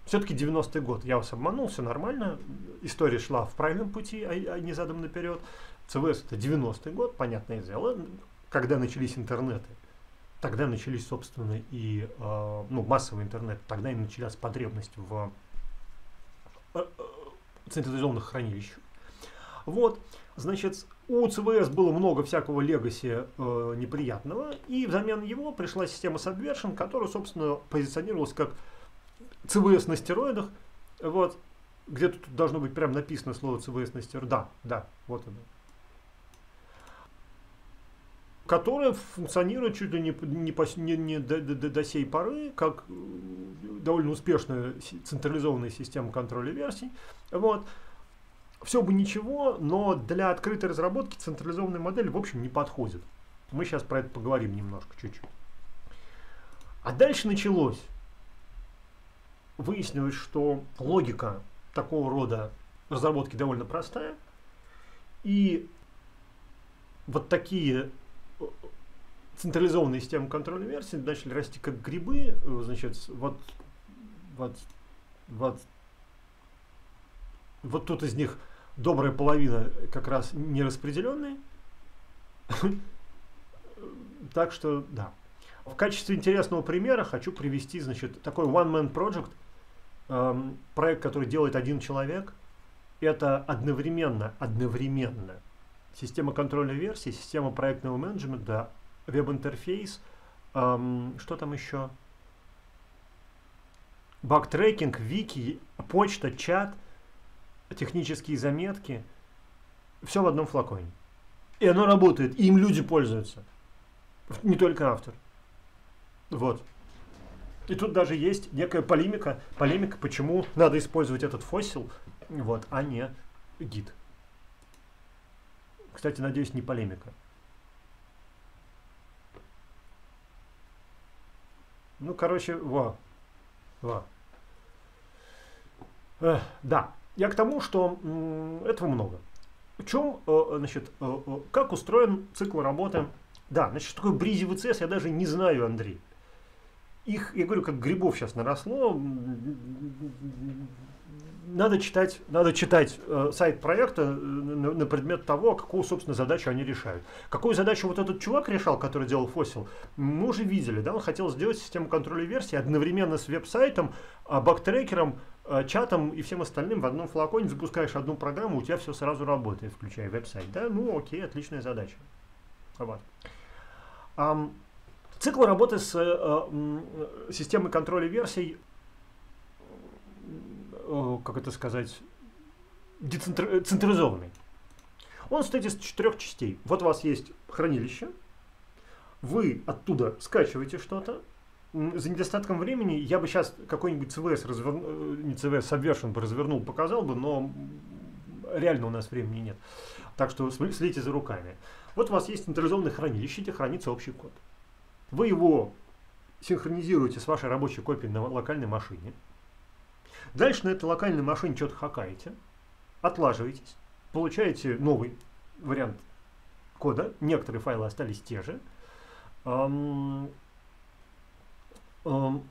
Все-таки 90-й год. Я вас обманул, все нормально. История шла в правильном пути, а, а не задом наперед. ЦВС это 90-й год, понятное дело, когда начались интернеты. Тогда начались, собственно, и э, ну, массовый интернет. Тогда и началась потребность в централизованных хранилищах. Вот. Значит, у CVS было много всякого легаси э, неприятного, и взамен его пришла система Subversion, которая, собственно, позиционировалась как CVS на стероидах. Вот, где-то тут должно быть прям написано слово CVS на стероидах. Да, да, вот оно. Которая функционирует чуть ли не, не, не, не до, до, до сей поры, как э, довольно успешная централизованная система контроля версий. Вот все бы ничего, но для открытой разработки централизованная модель в общем не подходит. Мы сейчас про это поговорим немножко, чуть-чуть. А дальше началось. Выяснилось, что логика такого рода разработки довольно простая. И вот такие централизованные системы контроля версий начали расти как грибы. Значит, вот, вот, вот вот тут из них добрая половина как раз нераспределенные. Так что, да. В качестве интересного примера хочу привести, значит, такой one-man project, эм, проект, который делает один человек. Это одновременно, одновременно система контроля версий, система проектного менеджмента, веб-интерфейс, эм, что там еще? Баг-трекинг, вики, почта, чат – технические заметки, все в одном флаконе. И оно работает, и им люди пользуются. Не только автор. Вот. И тут даже есть некая полемика, полемика, почему надо использовать этот фосил, вот, а не гид. Кстати, надеюсь, не полемика. Ну, короче, во. Во. Э, да. Я к тому, что этого много. В чем, э, значит, э, э, как устроен цикл работы? Да, значит, что такое бризи ВЦС, я даже не знаю, Андрей. Их, я говорю, как грибов сейчас наросло. Надо читать, надо читать э, сайт проекта э, на, на предмет того, какую, собственно, задачу они решают. Какую задачу вот этот чувак решал, который делал Fossil, мы уже видели, да, он хотел сделать систему контроля версий одновременно с веб-сайтом, э, бактрекером, э, чатом и всем остальным в одном флаконе запускаешь одну программу, у тебя все сразу работает, включая веб-сайт, да, ну окей, отличная задача. Вот. Um, цикл работы с э, системой контроля версий Э, как это сказать, децентрализованный. Он состоит из четырех частей. Вот у вас есть хранилище, вы оттуда скачиваете что-то, за недостатком времени я бы сейчас какой-нибудь CVS развернул, э, не CVS, Subversion бы развернул, показал бы, но реально у нас времени нет. Так что следите за руками. Вот у вас есть централизованное хранилище, где хранится общий код. Вы его синхронизируете с вашей рабочей копией на локальной машине. Дальше на этой локальной машине что-то хакаете, отлаживаетесь, получаете новый вариант кода, некоторые файлы остались те же. Эм, эм,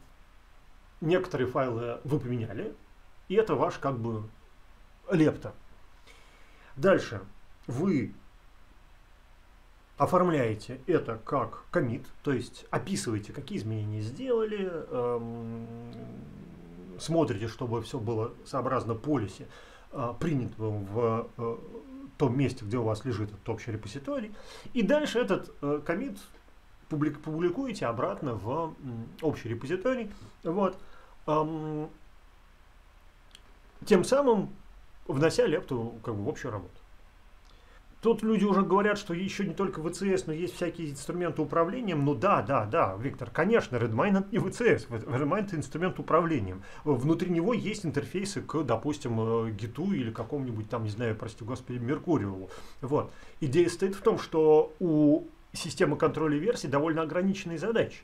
некоторые файлы вы поменяли, и это ваш как бы лепта. Дальше вы оформляете это как комит, то есть описываете, какие изменения сделали, эм, смотрите, чтобы все было сообразно полисе, а, принятым в э, том месте, где у вас лежит этот общий репозиторий. И дальше этот э, комит публикуете обратно в общий репозиторий. Вот. Тем самым внося лепту как бы, в общую работу. Тут люди уже говорят, что еще не только ВЦС, но есть всякие инструменты управления. Ну да, да, да, Виктор, конечно, Redmine это не ВЦС, Redmine это инструмент управления. Внутри него есть интерфейсы к, допустим, гиту или какому-нибудь там, не знаю, прости господи, Меркуриеву. Вот. Идея стоит в том, что у системы контроля версий довольно ограниченные задачи.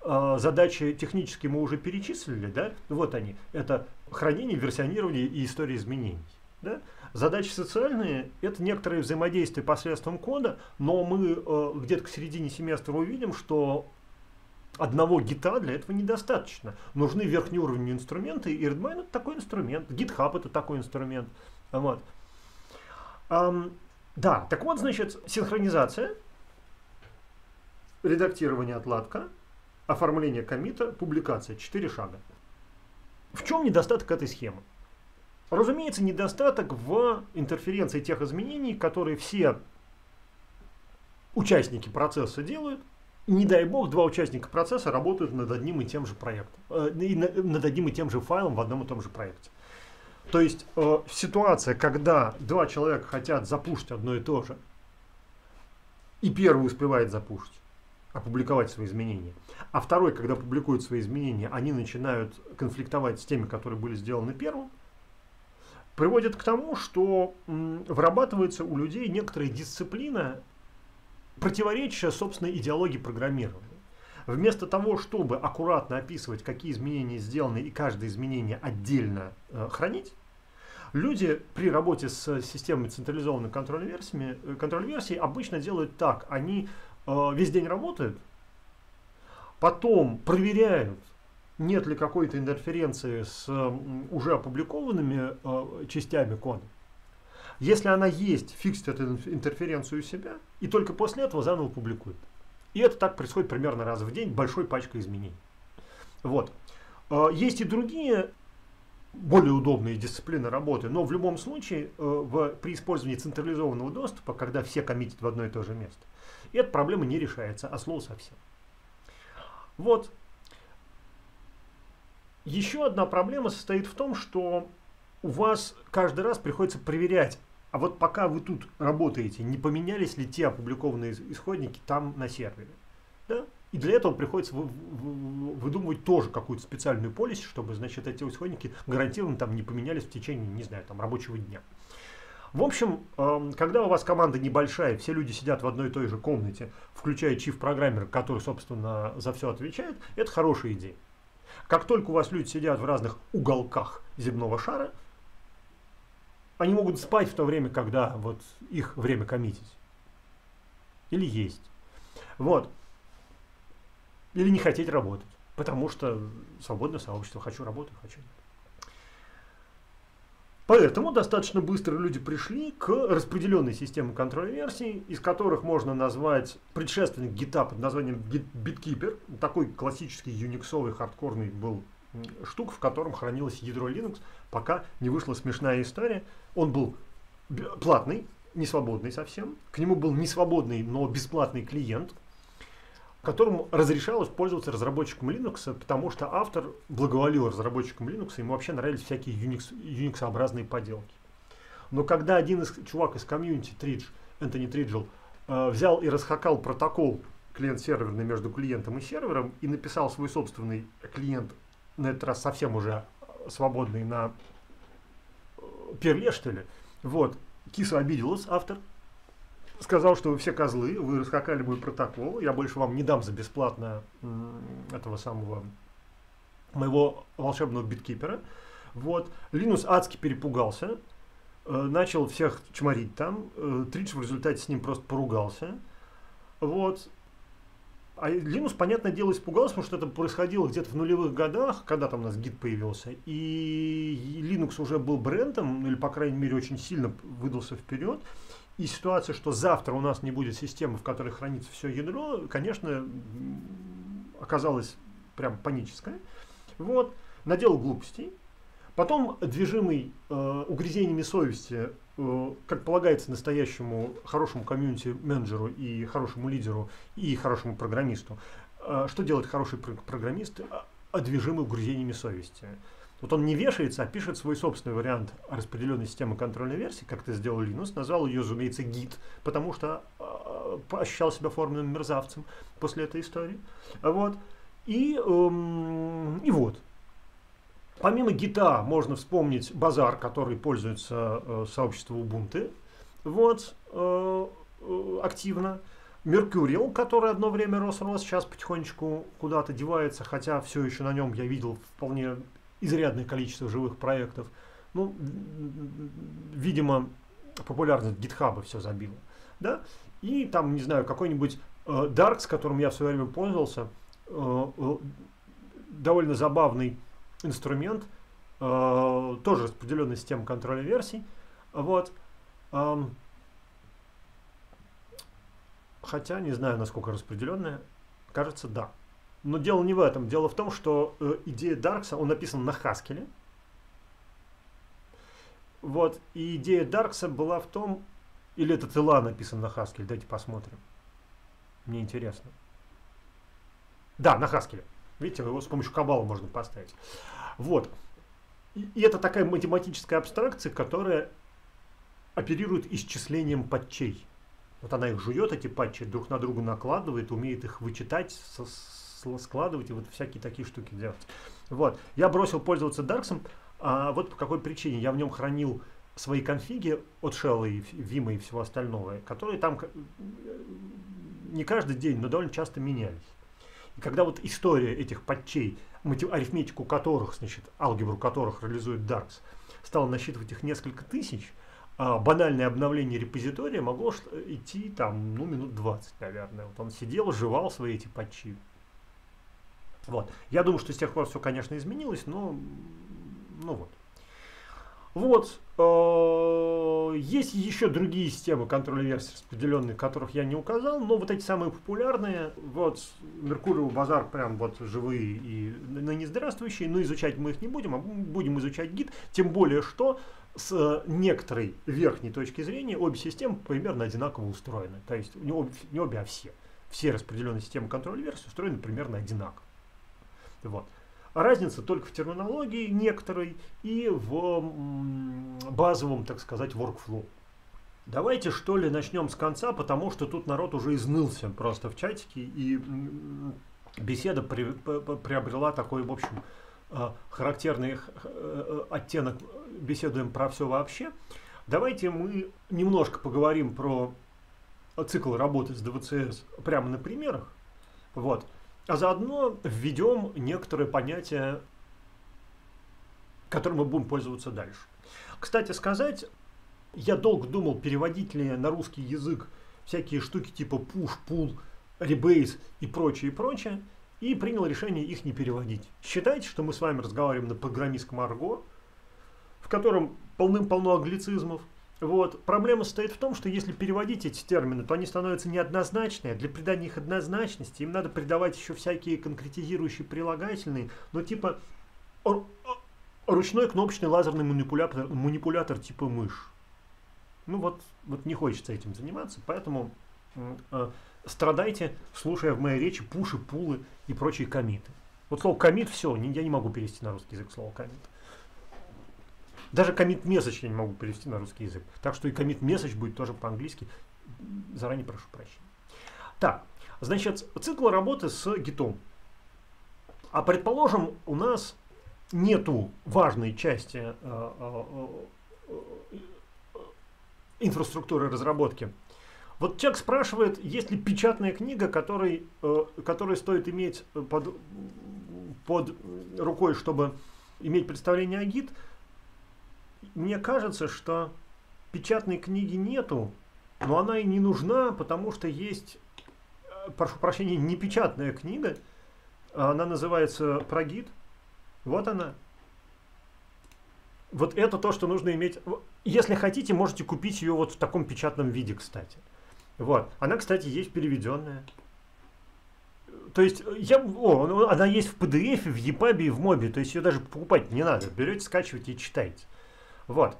А, задачи технические мы уже перечислили, да? Вот они. Это хранение, версионирование и история изменений. Да? Задачи социальные – это некоторые взаимодействия посредством кода, но мы э, где-то к середине семестра увидим, что одного гита для этого недостаточно. Нужны верхнеуровневые инструменты, и Redmine – это такой инструмент, GitHub – это такой инструмент. Вот. Um, да, так вот, значит, синхронизация, редактирование отладка, оформление комита, публикация. Четыре шага. В чем недостаток этой схемы? Разумеется, недостаток в интерференции тех изменений, которые все участники процесса делают. Не дай бог, два участника процесса работают над одним и тем же проектом, э, над одним и тем же файлом в одном и том же проекте. То есть э, ситуация, когда два человека хотят запушить одно и то же, и первый успевает запушить, опубликовать свои изменения, а второй, когда публикует свои изменения, они начинают конфликтовать с теми, которые были сделаны первым, приводит к тому, что вырабатывается у людей некоторая дисциплина, противоречащая собственной идеологии программирования. Вместо того, чтобы аккуратно описывать, какие изменения сделаны и каждое изменение отдельно э, хранить, люди при работе с системой централизованной э, контроль версий обычно делают так. Они э, весь день работают, потом проверяют, нет ли какой-то интерференции с уже опубликованными э, частями кода. Если она есть, фиксит эту интерференцию у себя, и только после этого заново публикует. И это так происходит примерно раз в день, большой пачкой изменений. Вот. Э, есть и другие более удобные дисциплины работы, но в любом случае э, при использовании централизованного доступа, когда все коммитят в одно и то же место, эта проблема не решается, а слово совсем. Вот, еще одна проблема состоит в том, что у вас каждый раз приходится проверять, а вот пока вы тут работаете, не поменялись ли те опубликованные исходники там на сервере. Да? И для этого приходится выдумывать тоже какую-то специальную полис, чтобы, значит, эти исходники гарантированно там не поменялись в течение, не знаю, там рабочего дня. В общем, эм, когда у вас команда небольшая, все люди сидят в одной и той же комнате, включая чиф-программера, который, собственно, за все отвечает, это хорошая идея. Как только у вас люди сидят в разных уголках земного шара, они могут спать в то время, когда вот их время коммитить. Или есть. Вот. Или не хотеть работать. Потому что свободное сообщество. Хочу работать, хочу. Поэтому достаточно быстро люди пришли к распределенной системе контроля версий, из которых можно назвать предшественник гита под названием BitKeeper. Такой классический юниксовый хардкорный был штук, в котором хранилось ядро Linux, пока не вышла смешная история. Он был платный, не свободный совсем. К нему был не свободный, но бесплатный клиент, которому разрешалось пользоваться разработчиком Linux, потому что автор благоволил разработчикам Linux, ему вообще нравились всякие Unix, Unix-образные поделки. Но когда один из чувак из комьюнити, Тридж, Энтони Триджел, э, взял и расхакал протокол клиент-серверный между клиентом и сервером и написал свой собственный клиент, на этот раз совсем уже свободный на э, перле, что ли, вот, кисло обиделась автор, сказал, что вы все козлы, вы раскакали мой протокол, я больше вам не дам за бесплатно этого самого моего волшебного биткипера. Вот. Линус адски перепугался, э, начал всех чморить там. Э, Тридж в результате с ним просто поругался. Вот. А Линус, понятное дело, испугался, потому что это происходило где-то в нулевых годах, когда там у нас гид появился. И Linux уже был брендом, или, по крайней мере, очень сильно выдался вперед. И ситуация, что завтра у нас не будет системы, в которой хранится все ядро, конечно, оказалась прям паническая. Вот, наделал глупостей. Потом, движимый э, угрызениями совести, э, как полагается настоящему хорошему комьюнити-менеджеру и хорошему лидеру и хорошему программисту, э, что делает хороший программист? А движимый угрызениями совести. Вот он не вешается, а пишет свой собственный вариант распределенной системы контрольной версии, как это сделал Linux, назвал ее, разумеется, гид, потому что э, ощущал себя форменным мерзавцем после этой истории. Вот. И, эм, и вот. Помимо гита можно вспомнить базар, который пользуется э, сообществом Ubuntu. Вот, э, э, активно. Меркурил, который одно время рос-рос, сейчас потихонечку куда-то девается, хотя все еще на нем я видел вполне изрядное количество живых проектов. Ну, видимо, популярность гитхаба все забила. Да? И там, не знаю, какой-нибудь э, Dark, с которым я в свое время пользовался, э, э, довольно забавный инструмент, э, тоже распределенная система контроля версий. Вот. Эм, хотя не знаю, насколько распределенная. Кажется, да. Но дело не в этом. Дело в том, что э, идея Даркса, он написан на Хаскеле. Вот, и идея Даркса была в том, или этот Ила написан на Хаскеле, давайте посмотрим. Мне интересно. Да, на Хаскеле. Видите, его с помощью кабала можно поставить. Вот. И, и это такая математическая абстракция, которая оперирует исчислением патчей. Вот она их жует, эти патчи, друг на друга накладывает, умеет их вычитать со, складывать и вот всякие такие штуки делать. Вот. Я бросил пользоваться Darks, а вот по какой причине. Я в нем хранил свои конфиги от Shell и Vim и всего остального, которые там не каждый день, но довольно часто менялись. И когда вот история этих патчей, арифметику которых, значит, алгебру которых реализует Darks, стала насчитывать их несколько тысяч, а банальное обновление репозитория могло идти там, ну, минут 20, наверное. Вот он сидел, жевал свои эти патчи. Вот. Я думаю, что с тех пор все, конечно, изменилось, но ну вот. Вот. Э, есть еще другие системы контроля версий распределенные, которых я не указал, но вот эти самые популярные, вот Меркуриев базар прям вот живые и ныне здравствующие, но изучать мы их не будем, а будем изучать гид, тем более что с некоторой верхней точки зрения обе системы примерно одинаково устроены. То есть не обе, не обе а все. Все распределенные системы контроля версий устроены примерно одинаково. Вот. Разница только в терминологии некоторой и в базовом, так сказать, workflow. Давайте что ли начнем с конца, потому что тут народ уже изнылся просто в чатике, и беседа при, приобрела такой, в общем, э, характерный э, оттенок, беседуем про все вообще. Давайте мы немножко поговорим про цикл работы с ДВЦС прямо на примерах. Вот. А заодно введем некоторые понятия, которым мы будем пользоваться дальше. Кстати сказать, я долго думал, переводить ли на русский язык всякие штуки типа push, pull, rebase и прочее, и прочее, и принял решение их не переводить. Считайте, что мы с вами разговариваем на программистском арго, в котором полным-полно англицизмов. Вот. Проблема состоит в том, что если переводить эти термины, то они становятся неоднозначные. Для придания их однозначности им надо придавать еще всякие конкретизирующие прилагательные, ну типа ручной кнопочный лазерный манипулятор, манипулятор типа мышь. Ну вот, вот не хочется этим заниматься, поэтому э, страдайте, слушая в моей речи пуши, пулы и прочие комиты. Вот слово комит все, я не могу перевести на русский язык слово комит. Даже commit message я не могу перевести на русский язык. Так что и commit message будет тоже по-английски. Заранее прошу прощения. Так, значит, цикл работы с гитом. А предположим, у нас нету важной части э, э, э, инфраструктуры разработки. Вот человек спрашивает, есть ли печатная книга, который, э, которую стоит иметь под, под рукой, чтобы иметь представление о гид мне кажется, что печатной книги нету, но она и не нужна, потому что есть, э, прошу прощения, не печатная книга. Она называется «Прогид». Вот она. Вот это то, что нужно иметь. Если хотите, можете купить ее вот в таком печатном виде, кстати. Вот. Она, кстати, есть переведенная. То есть, я, о, она есть в PDF, в EPUB и в MOBI. То есть, ее даже покупать не надо. Берете, скачиваете и читаете. Вот.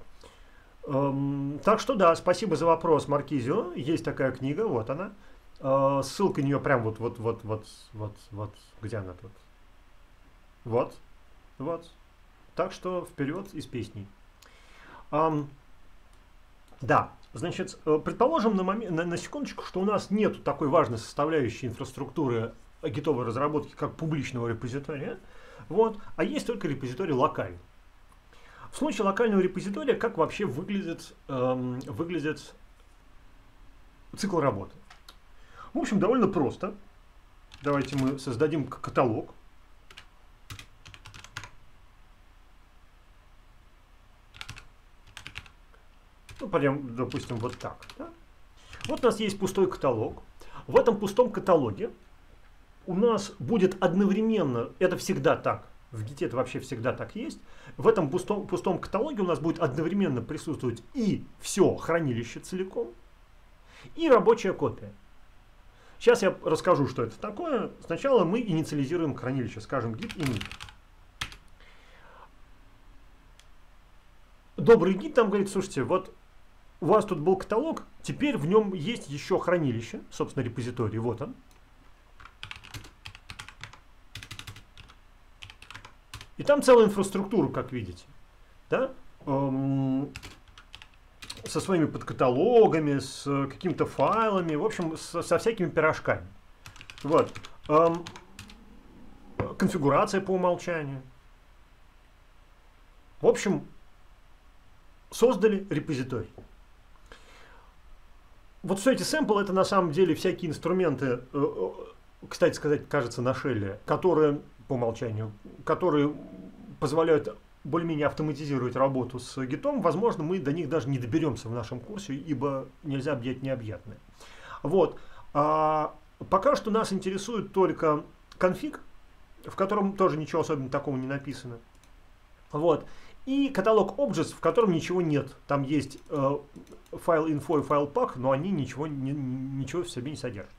Эм, так что да, спасибо за вопрос, Маркизио. Есть такая книга, вот она. Э, ссылка на нее прям вот, вот, вот, вот, вот, вот, где она тут? Вот, вот. Так что вперед из песней. Эм, да, значит, э, предположим на, момент, на, на секундочку, что у нас нет такой важной составляющей инфраструктуры гитовой разработки, как публичного репозитория, вот, а есть только репозиторий локальный. В случае локального репозитория, как вообще выглядит, эм, выглядит цикл работы? В общем, довольно просто. Давайте мы создадим каталог. Ну, пойдем, допустим, вот так. Да? Вот у нас есть пустой каталог. В этом пустом каталоге у нас будет одновременно, это всегда так, в Git это вообще всегда так есть. В этом пустом, пустом каталоге у нас будет одновременно присутствовать и все хранилище целиком, и рабочая копия. Сейчас я расскажу, что это такое. Сначала мы инициализируем хранилище, скажем git init. Добрый гид там говорит, слушайте, вот у вас тут был каталог, теперь в нем есть еще хранилище, собственно, репозиторий, вот он. И там целая инфраструктура, как видите. Да? Эм, со своими подкаталогами, с какими-то файлами, в общем, со, со всякими пирожками. Вот. Эм, конфигурация по умолчанию. В общем, создали репозиторий. Вот все эти сэмплы это на самом деле всякие инструменты, э, э, кстати сказать, кажется, на шелле, которые по умолчанию, которые позволяют более-менее автоматизировать работу с гитом, возможно, мы до них даже не доберемся в нашем курсе, ибо нельзя объять необъятное. Вот. А пока что нас интересует только конфиг, в котором тоже ничего особенно такого не написано. Вот. И каталог Objects, в котором ничего нет. Там есть э, файл info и файл pack, но они ничего, не, ничего в себе не содержат.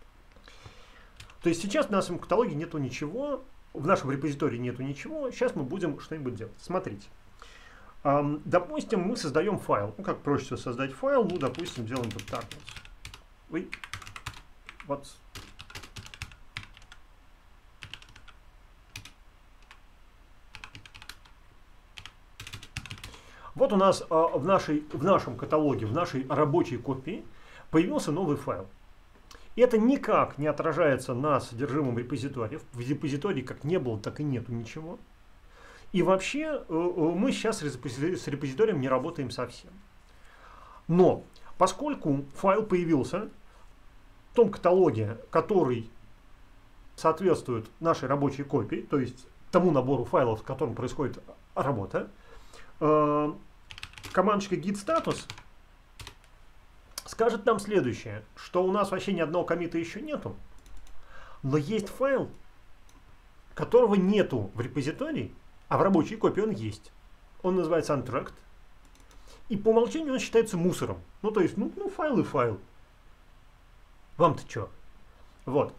То есть сейчас в нашем каталоге нету ничего, в нашем репозитории нету ничего, сейчас мы будем что-нибудь делать. Смотрите. Um, допустим, мы создаем файл. Ну, как проще всего создать файл? Ну, допустим, делаем вот так вот. Ой. Вот. Вот у нас а, в, нашей, в нашем каталоге, в нашей рабочей копии появился новый файл. И это никак не отражается на содержимом репозитория. В репозитории как не было, так и нету ничего. И вообще э, э, мы сейчас с репозиторием не работаем совсем. Но поскольку файл появился в том каталоге, который соответствует нашей рабочей копии, то есть тому набору файлов, с которым происходит работа, э, командочка git status скажет нам следующее, что у нас вообще ни одного комита еще нету, но есть файл, которого нету в репозитории, а в рабочей копии он есть. Он называется untracked, И по умолчанию он считается мусором. Ну, то есть, ну, ну файл и файл. Вам-то что? Вот.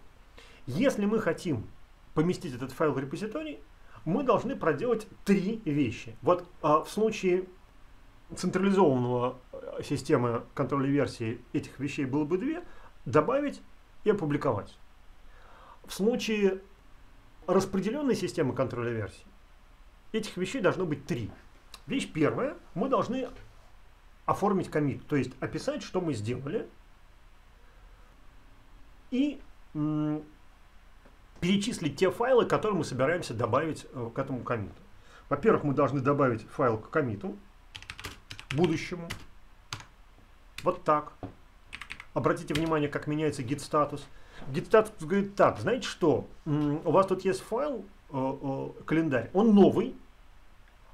Если мы хотим поместить этот файл в репозиторий, мы должны проделать три вещи. Вот а, в случае централизованного э, системы контроля версии этих вещей было бы две, добавить и опубликовать. В случае распределенной системы контроля версий этих вещей должно быть три. Вещь первая, мы должны оформить комит, то есть описать, что мы сделали, и перечислить те файлы, которые мы собираемся добавить э, к этому комиту. Во-первых, мы должны добавить файл к комиту будущему. Вот так. Обратите внимание, как меняется git статус. Git статус говорит так, знаете что, у вас тут есть файл, э, э, календарь, он новый,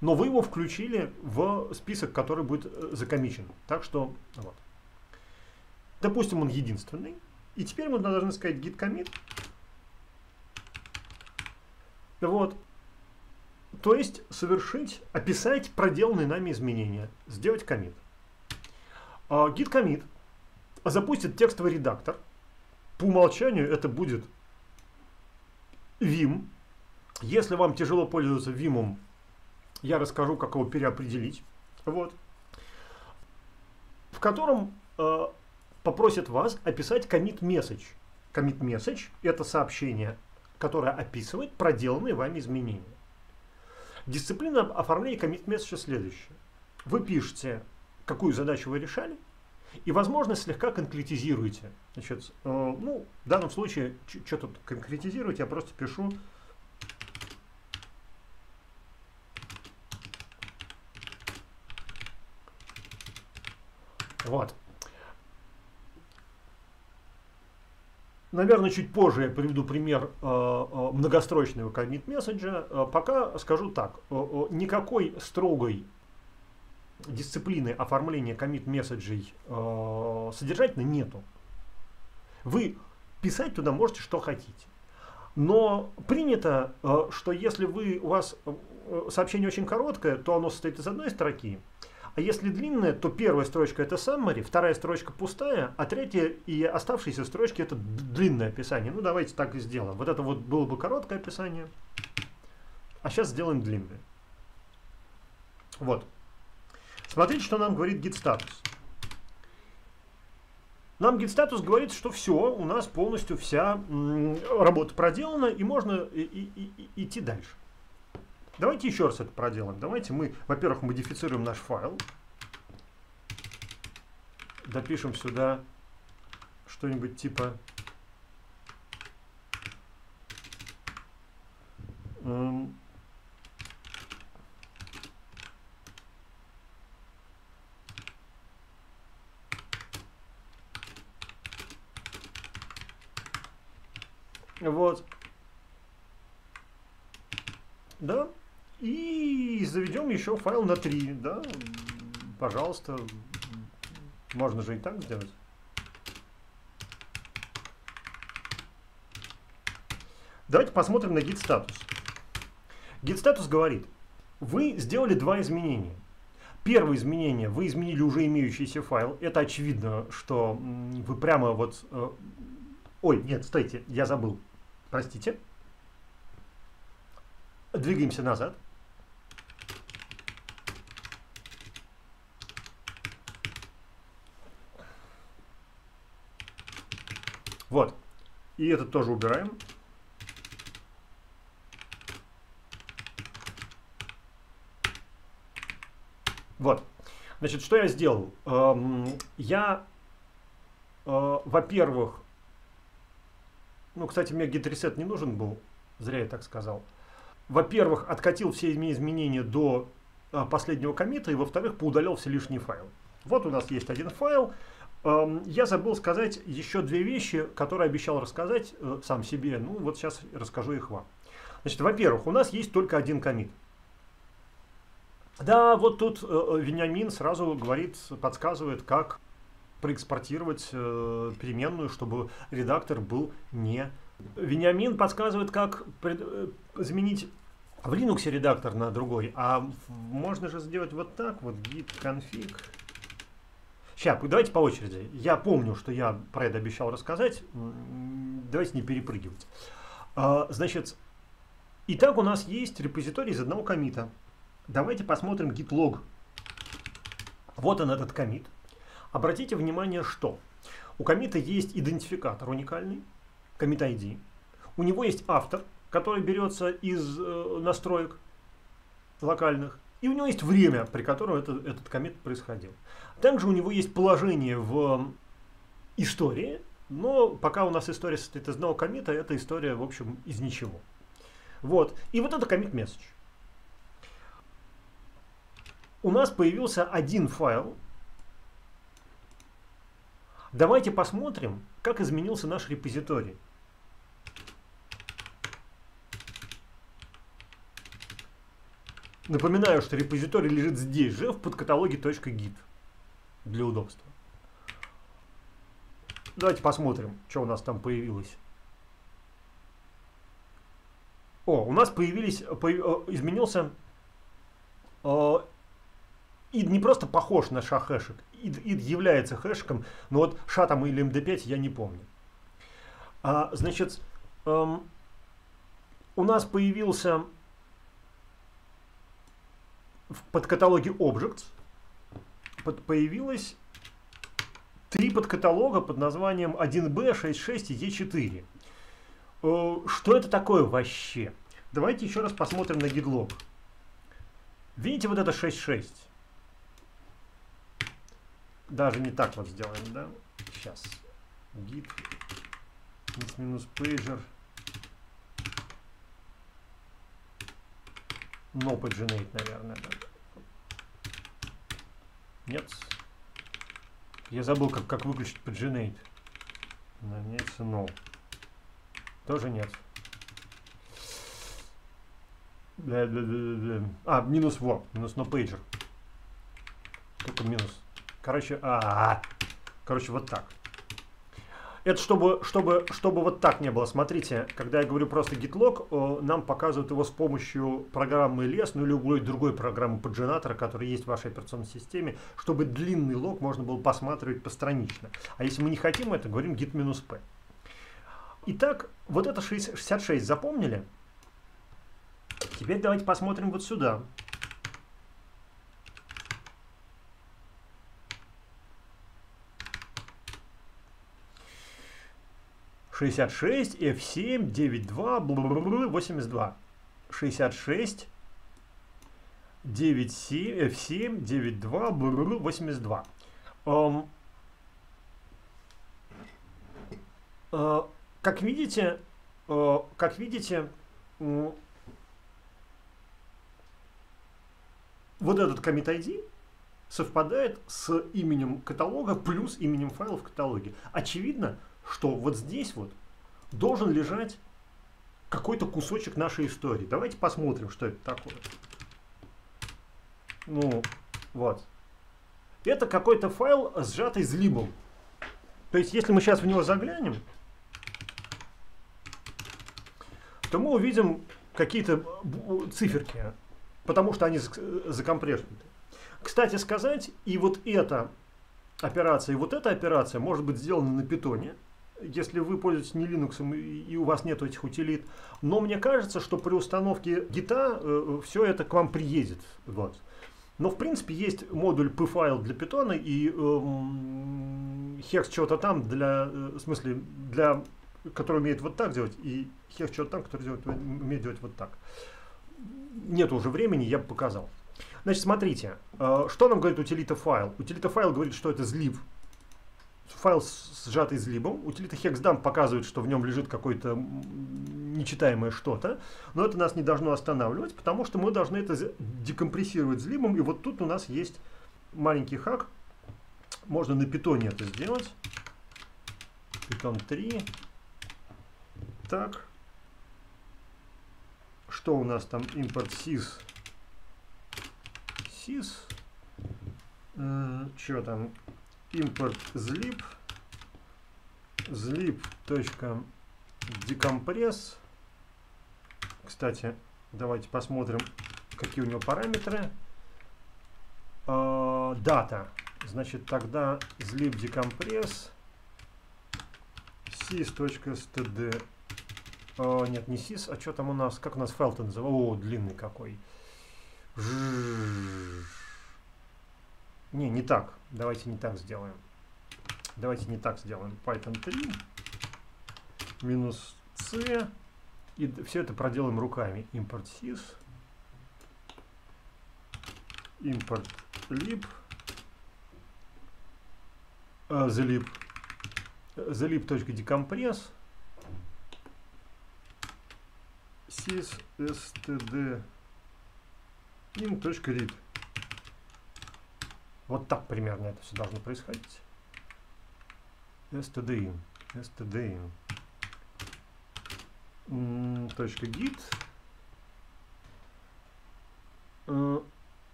но вы его включили в список, который будет э, закомичен. Так что, вот. Допустим, он единственный. И теперь мы должны сказать git commit. Вот. То есть совершить, описать проделанные нами изменения, сделать комит. А, git commit запустит текстовый редактор. По умолчанию это будет Vim. Если вам тяжело пользоваться Vim, я расскажу, как его переопределить. Вот. В котором э, попросит вас описать commit message. Commit message – это сообщение, которое описывает проделанные вами изменения. Дисциплина оформления message следующая. Вы пишете, какую задачу вы решали, и, возможно, слегка конкретизируете. Значит, э, ну, в данном случае, что тут конкретизировать, я просто пишу Вот. Наверное, чуть позже я приведу пример э, э, многострочного commit месседжа. Э, пока скажу так. Никакой строгой дисциплины оформления commit месседжей содержательно нету. Вы писать туда можете, что хотите. Но принято, что если вы, у вас сообщение очень короткое, то оно состоит из одной строки, а если длинная, то первая строчка это summary, вторая строчка пустая, а третья и оставшиеся строчки это длинное описание. Ну давайте так и сделаем. Вот это вот было бы короткое описание, а сейчас сделаем длинное. Вот. Смотрите, что нам говорит git status. Нам git status говорит, что все, у нас полностью вся работа проделана, и можно и, и, и, идти дальше. Давайте еще раз это проделаем. Давайте мы, во-первых, модифицируем наш файл. Допишем сюда что-нибудь типа эм, Вот. Да. И заведем еще файл на 3, да, пожалуйста, можно же и так сделать. Давайте посмотрим на git статус. Git статус говорит, вы сделали два изменения. Первое изменение, вы изменили уже имеющийся файл. Это очевидно, что вы прямо вот... Э, ой, нет, стойте, я забыл. Простите. Двигаемся назад. Вот. И это тоже убираем. Вот. Значит, что я сделал? Эм, я, э, во-первых, ну, кстати, мне гид-ресет не нужен был, зря я так сказал. Во-первых, откатил все изменения до э, последнего комита, и во-вторых, поудалял все лишние файлы. Вот у нас есть один файл, я забыл сказать еще две вещи, которые обещал рассказать э, сам себе. Ну, вот сейчас расскажу их вам. Значит, во-первых, у нас есть только один комит. Да, вот тут э, э, Вениамин сразу говорит, подсказывает, как проэкспортировать переменную, чтобы редактор был не... Вениамин подсказывает, как изменить В Linux редактор на другой, а можно же сделать вот так, вот git config. Сейчас, давайте по очереди. Я помню, что я про это обещал рассказать. Давайте не перепрыгивать. А, значит, итак, у нас есть репозиторий из одного комита. Давайте посмотрим git log. Вот он этот комит. Обратите внимание, что у комита есть идентификатор уникальный, commit ID. У него есть автор, который берется из э, настроек локальных. И у него есть время, при котором это, этот комит происходил. Также у него есть положение в истории, но пока у нас история состоит из одного комита, эта история, в общем, из ничего. Вот. И вот это commit message. У нас появился один файл. Давайте посмотрим, как изменился наш репозиторий. Напоминаю, что репозиторий лежит здесь же, в подкаталоге .git для удобства. Давайте посмотрим, что у нас там появилось. О, у нас появились, по, э, изменился э, id не просто похож на ша хэшек, id, id является хэшиком, но вот ша там или md5 я не помню. А, значит, эм, у нас появился в подкаталоге Objects под, появилось три подкаталога под названием 1B, 66 и E4. Э, что это такое вообще? Давайте еще раз посмотрим на гидлог. Видите вот это 6.6? Даже не так вот сделаем, да? Сейчас. Git минус pager No paginate, наверное, да. Нет. Я забыл, как, как выключить paginate. Нет, no. Тоже нет. А, минус во, минус no pager. Только минус. Короче, а, -а, -а. короче, вот так. Это чтобы, чтобы, чтобы вот так не было. Смотрите, когда я говорю просто gitlog, э, нам показывают его с помощью программы LES, ну или любой другой программы поджинатора, которая есть в вашей операционной системе, чтобы длинный лог можно было посматривать постранично. А если мы не хотим это, говорим git-p. Итак, вот это 66 запомнили? Теперь давайте посмотрим вот сюда. 66, F7, 92, 82. 66, 97, F7, 92, 82. Um, uh, как видите, uh, как видите, вот этот commit ID совпадает с именем каталога плюс именем файла в каталоге. Очевидно, что вот здесь вот должен лежать какой-то кусочек нашей истории. Давайте посмотрим, что это такое. Ну, вот. Это какой-то файл, сжатый с либом. То есть, если мы сейчас в него заглянем, то мы увидим какие-то циферки, потому что они закомпреснуты. Кстати сказать, и вот эта операция, и вот эта операция может быть сделана на питоне если вы пользуетесь не Linux и, у вас нет этих утилит. Но мне кажется, что при установке гита э, все это к вам приедет. Вот. Но в принципе есть модуль p-файл для питона и э, hex чего-то там для, э, в смысле, для, который умеет вот так делать, и hex чего-то там, который делает, умеет делать вот так. Нет уже времени, я бы показал. Значит, смотрите, э, что нам говорит утилита файл? Утилита файл говорит, что это злив файл сжатый с либом. Утилита hexdump показывает, что в нем лежит какое-то нечитаемое что-то. Но это нас не должно останавливать, потому что мы должны это декомпрессировать с либом. И вот тут у нас есть маленький хак. Можно на питоне это сделать. Питон 3. Так. Что у нас там? Импорт sys. Sys. Что там? Import zlib zlib.decompress кстати Давайте посмотрим, какие у него параметры. А, дата. Значит, тогда zlib decompress sys.std а, нет, не sys, а что там у нас, как у нас файл-то? О, длинный какой. Не, не так. Давайте не так сделаем. Давайте не так сделаем. Python 3 минус c и все это проделаем руками. Import sys import lib uh, the lib the lib.decompress sys std in.read вот так примерно это все должно происходить. Std in std in точка git uh,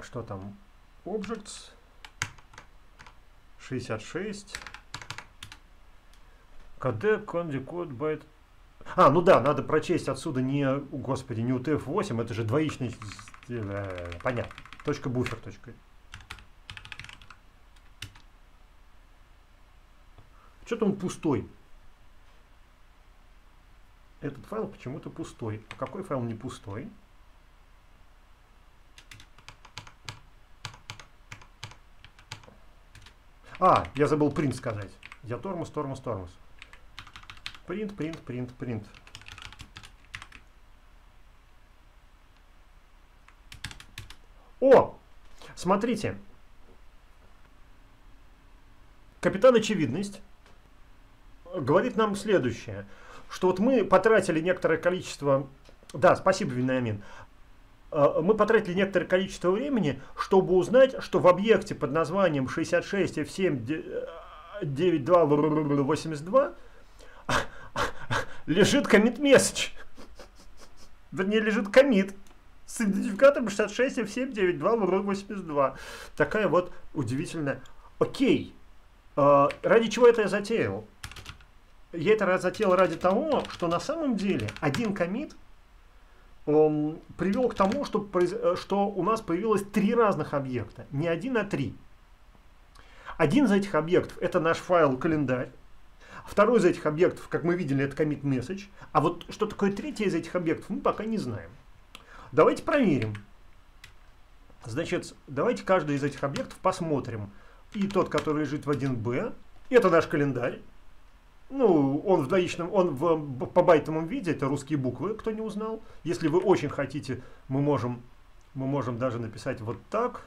что там? Objects. 66 КД, конди, код, байт. А, ну да, надо прочесть отсюда не, господи, не UTF-8, это же двоичный, э, понятно, точка буфер, точка. Что-то он пустой. Этот файл почему-то пустой. А какой файл не пустой? А, я забыл принт сказать. Я тормоз, тормоз, тормоз. Принт, принт, принт, принт. О! Смотрите. Капитан Очевидность говорит нам следующее. Что вот мы потратили некоторое количество... Да, спасибо, Вениамин. Э, мы потратили некоторое количество времени, чтобы узнать, что в объекте под названием 66F79282 лежит commit message. Вернее, лежит комит с идентификатором 66F79282. Такая вот удивительная. Окей. Э, ради чего это я затеял? Я это затеял ради того, что на самом деле один комит – Эм, привел к тому, что, э, что у нас появилось три разных объекта. Не один, а три. Один из этих объектов это наш файл календарь. Второй из этих объектов, как мы видели, это commit message. А вот что такое третий из этих объектов, мы пока не знаем. Давайте проверим. Значит, давайте каждый из этих объектов посмотрим. И тот, который лежит в 1b, это наш календарь. Ну, он в двоичном, он в, по байтовом виде, это русские буквы, кто не узнал. Если вы очень хотите, мы можем, мы можем даже написать вот так.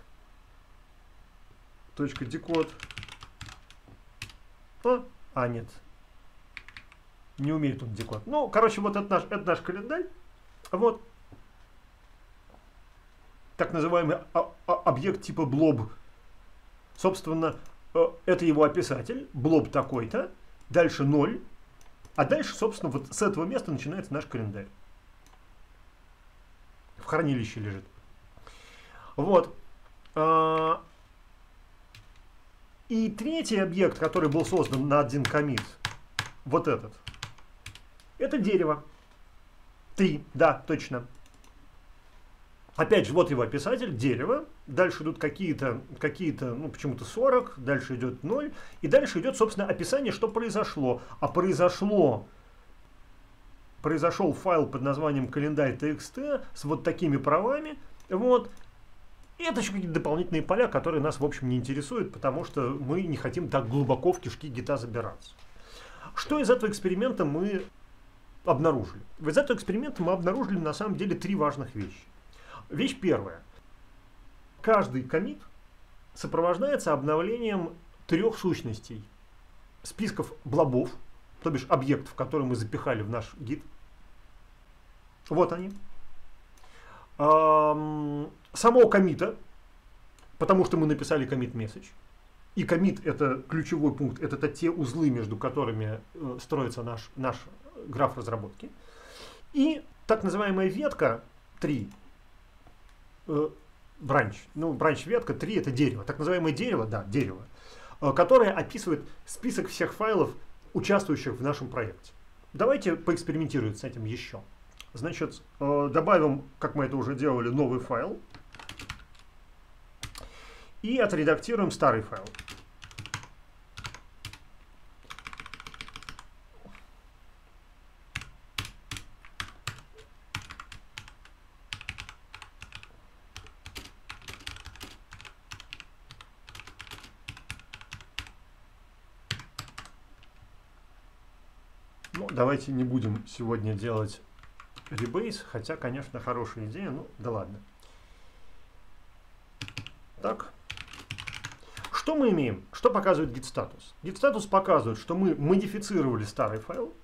Точка декод. А, а, нет. Не умеет он декод. Ну, короче, вот это наш, это наш календарь. Вот. Так называемый объект типа блоб. Собственно, э, это его описатель. Блоб такой-то дальше 0, а дальше, собственно, вот с этого места начинается наш календарь. В хранилище лежит. Вот. А, и третий объект, который был создан на один комит, вот этот, это дерево. Три, да, точно. Опять же, вот его описатель, дерево. Дальше идут какие-то, какие-то, ну, почему-то 40, дальше идет 0. И дальше идет, собственно, описание, что произошло. А произошло, произошел файл под названием календарь.txt с вот такими правами. Вот. И это еще какие-то дополнительные поля, которые нас, в общем, не интересуют, потому что мы не хотим так глубоко в кишки гита забираться. Что из этого эксперимента мы обнаружили? Из этого эксперимента мы обнаружили, на самом деле, три важных вещи. Вещь первая. Каждый комит сопровождается обновлением трех сущностей. Списков блобов, то бишь объектов, которые мы запихали в наш гид. Вот они. Самого комита, потому что мы написали commit message. И комит это ключевой пункт, это те узлы, между которыми э, строится наш, наш граф разработки. И так называемая ветка 3, э, бранч. Ну, бранч-ветка, 3 это дерево. Так называемое дерево, да, дерево, э, которое описывает список всех файлов, участвующих в нашем проекте. Давайте поэкспериментируем с этим еще. значит, э, добавим, как мы это уже делали, новый файл и отредактируем старый файл. Ну, давайте не будем сегодня делать ребейс, хотя, конечно, хорошая идея, ну, да ладно. Так. Что мы имеем? Что показывает git status? Git status показывает, что мы модифицировали старый файл,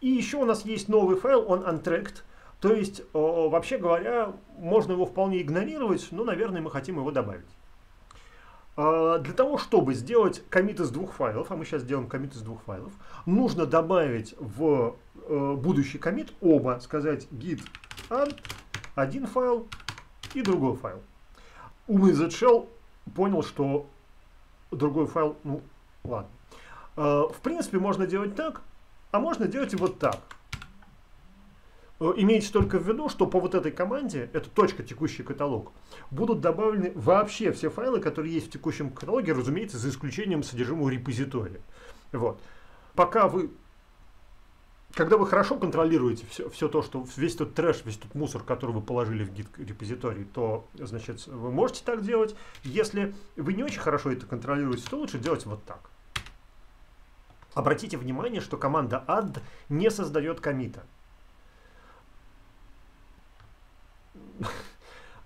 и еще у нас есть новый файл, он untracked, то есть, вообще говоря, можно его вполне игнорировать, но, наверное, мы хотим его добавить. А, для того, чтобы сделать комит из двух файлов, а мы сейчас сделаем комит из двух файлов, нужно добавить в э, будущий комит оба, сказать git add один файл и другой файл. Умный ZShell понял, что другой файл, ну ладно. А, в принципе, можно делать так, а можно делать и вот так. Э, имейте только в виду, что по вот этой команде, это точка текущий каталог, будут добавлены вообще все файлы, которые есть в текущем каталоге, разумеется, за исключением содержимого репозитория. Вот. Пока вы, когда вы хорошо контролируете все, все то, что весь тот трэш, весь тот мусор, который вы положили в гид репозиторий, то, значит, вы можете так делать. Если вы не очень хорошо это контролируете, то лучше делать вот так. Обратите внимание, что команда add не создает комита. Э,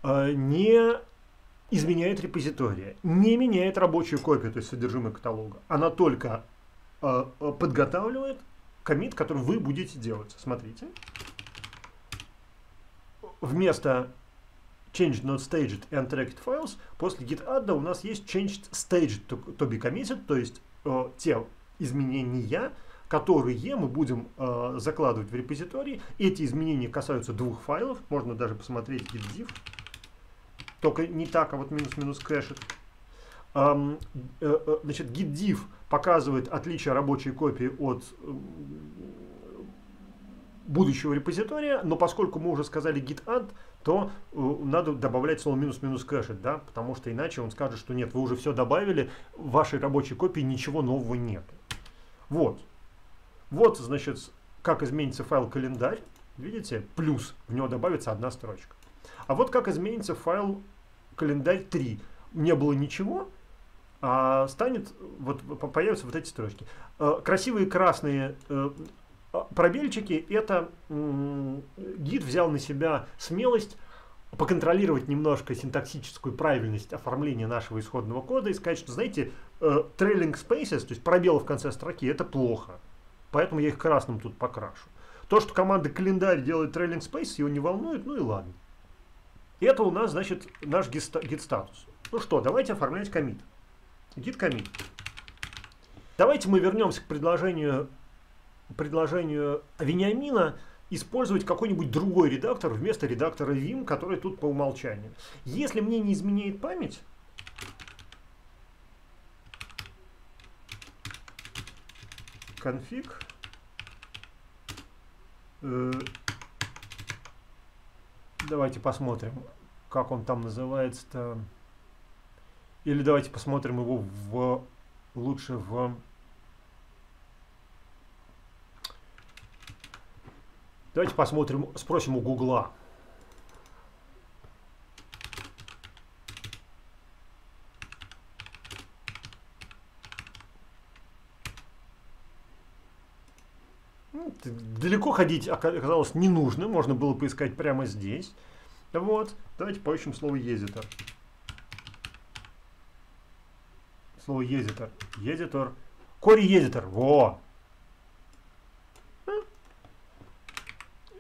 не изменяет репозитория, не меняет рабочую копию, то есть содержимое каталога. Она только э, э, подготавливает комит, который вы будете делать. Смотрите. Вместо changed not staged and untracked files после git add у нас есть changed staged to be committed, то есть те изменения, которые мы будем э, закладывать в репозиторий. Эти изменения касаются двух файлов. Можно даже посмотреть git Только не так, а вот минус-минус кэшит. Эм, э, э, значит, git показывает отличие рабочей копии от э, будущего репозитория, но поскольку мы уже сказали git add, то э, надо добавлять слово минус-минус кэшит, да, потому что иначе он скажет, что нет, вы уже все добавили, в вашей рабочей копии ничего нового нет. Вот. Вот, значит, как изменится файл календарь. Видите, плюс, в него добавится одна строчка. А вот как изменится файл календарь 3. Не было ничего, а станет, вот появятся вот эти строчки. Э, красивые красные э, пробельчики, это гид взял на себя смелость поконтролировать немножко синтаксическую правильность оформления нашего исходного кода и сказать, что, знаете, э, trailing spaces, то есть пробелы в конце строки, это плохо. Поэтому я их красным тут покрашу. То, что команда календарь делает trailing space, его не волнует, ну и ладно. Это у нас, значит, наш git статус. Ну что, давайте оформлять комит. Commit. Давайте мы вернемся к предложению, предложению Вениамина использовать какой-нибудь другой редактор вместо редактора Vim, который тут по умолчанию. Если мне не изменяет память, конфиг. Э, давайте посмотрим, как он там называется-то. Или давайте посмотрим его в лучше в Давайте посмотрим, спросим у Гугла. Далеко ходить оказалось не нужно, можно было поискать прямо здесь. Вот, давайте поищем слово «езитор». Слово «езитор». Езитор. Кори езитор. Во!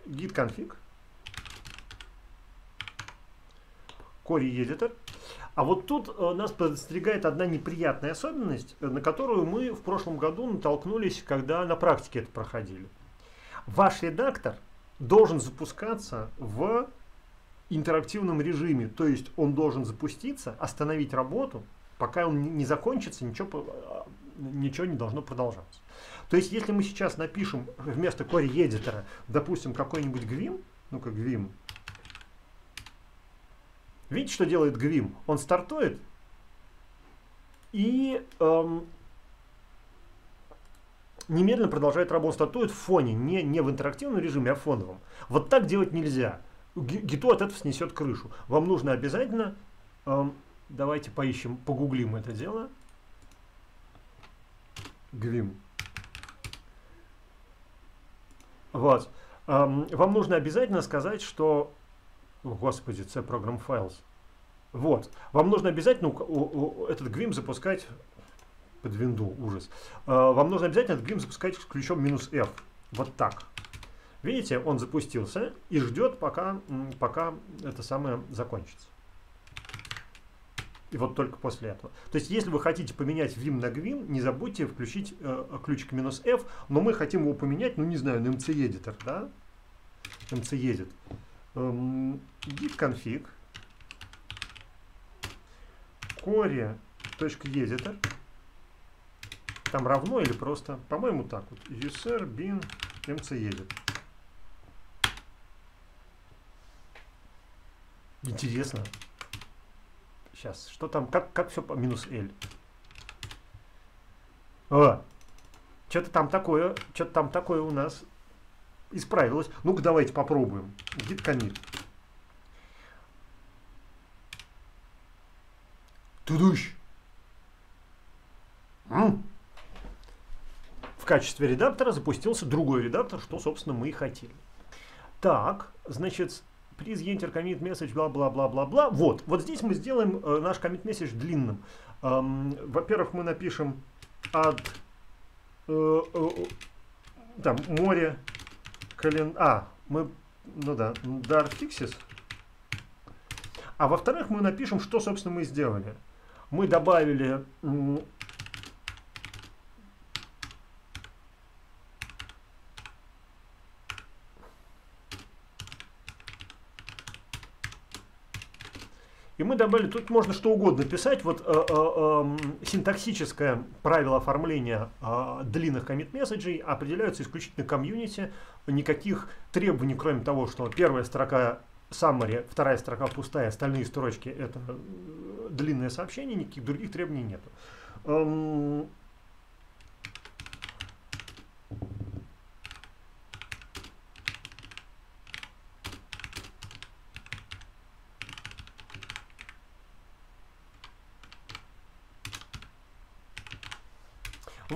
Git config. Кори езитор. А вот тут э, нас подстерегает одна неприятная особенность, э, на которую мы в прошлом году натолкнулись, когда на практике это проходили. Ваш редактор должен запускаться в интерактивном режиме, то есть он должен запуститься, остановить работу, пока он не закончится, ничего, э, ничего не должно продолжаться. То есть если мы сейчас напишем вместо core editor, допустим, какой-нибудь Gvim, Ну-ка, Gvim. Видите, что делает Gvim? Он стартует и эм, немедленно продолжает работу. Стартует в фоне, не, не в интерактивном режиме, а в фоновом. Вот так делать нельзя. Гиту от этого снесет крышу. Вам нужно обязательно, эм, давайте поищем, погуглим это дело. Gvim. Вот. Эм, вам нужно обязательно сказать, что... О, господи, C Program Files. Вот. Вам нужно обязательно этот гвим запускать под винду, ужас. Э, вам нужно обязательно этот гвим запускать с ключом минус F. Вот так. Видите, он запустился и ждет, пока, пока это самое закончится. И вот только после этого. То есть, если вы хотите поменять Vim на Gvim, не забудьте включить э, ключик минус F, но мы хотим его поменять, ну не знаю, на MC-editor, да? MC-edit. Эм, git config core.editor там равно или просто, по-моему, так вот, user bin mcedit. Интересно. Сейчас, что там, как, как все по минус L? О, что-то там такое, что-то там такое у нас исправилось. Ну-ка, давайте попробуем. Git commit. Тудущ. В качестве редактора запустился другой редактор, что, собственно, мы и хотели. Так, значит, please enter commit message, бла-бла-бла-бла-бла. Вот, вот здесь мы сделаем э, наш commit message длинным. Эм, Во-первых, мы напишем от э, э, там море кален... А, мы, ну да, dar fixes. А во-вторых, мы напишем, что, собственно, мы сделали. Мы добавили И мы добавили, тут можно что угодно писать, вот э, э, э, синтаксическое правило оформления э, длинных коммит-месседжей определяются исключительно комьюнити, никаких требований, кроме того, что первая строка summary, вторая строка пустая, остальные строчки это э, длинное сообщение, никаких других требований нету.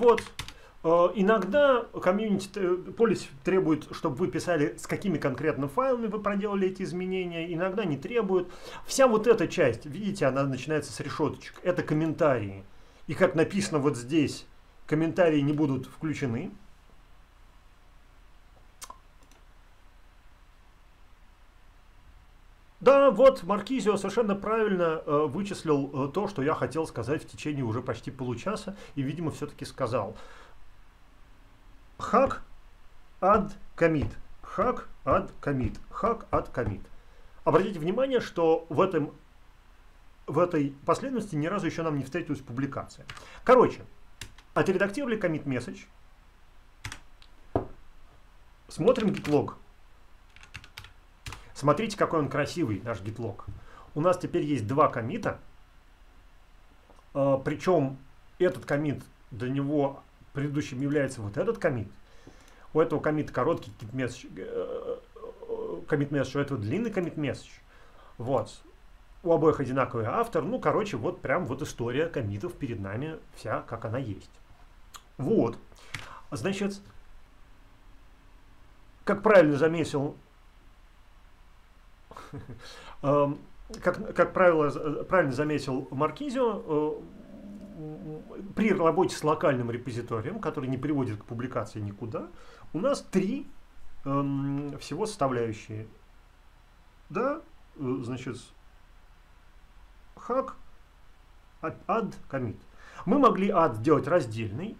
Вот. Э, иногда комьюнити полис требует, чтобы вы писали, с какими конкретно файлами вы проделали эти изменения, иногда не требует. Вся вот эта часть, видите, она начинается с решеточек. Это комментарии. И как написано вот здесь, комментарии не будут включены. Да, вот Маркизио совершенно правильно э, вычислил э, то, что я хотел сказать в течение уже почти получаса, и, видимо, все-таки сказал. Хак ад комит. Хак ад комит. Хак ад комит. Обратите внимание, что в, этом, в этой последовательности ни разу еще нам не встретилась публикация. Короче, отредактировали commit message. Смотрим git Смотрите, какой он красивый, наш гитлог. У нас теперь есть два комита. Э, причем этот комит, для него предыдущим является вот этот комит. У этого комита короткий commit message, commit message, у этого длинный commit message. Вот. У обоих одинаковый автор. Ну, короче, вот прям вот история комитов перед нами вся, как она есть. Вот. Значит, как правильно заметил как, как правило, правильно заметил Маркизио, э, при работе с локальным репозиторием, который не приводит к публикации никуда, у нас три эм, всего составляющие. Да, э, значит, хак, add, commit. Мы могли add сделать раздельный,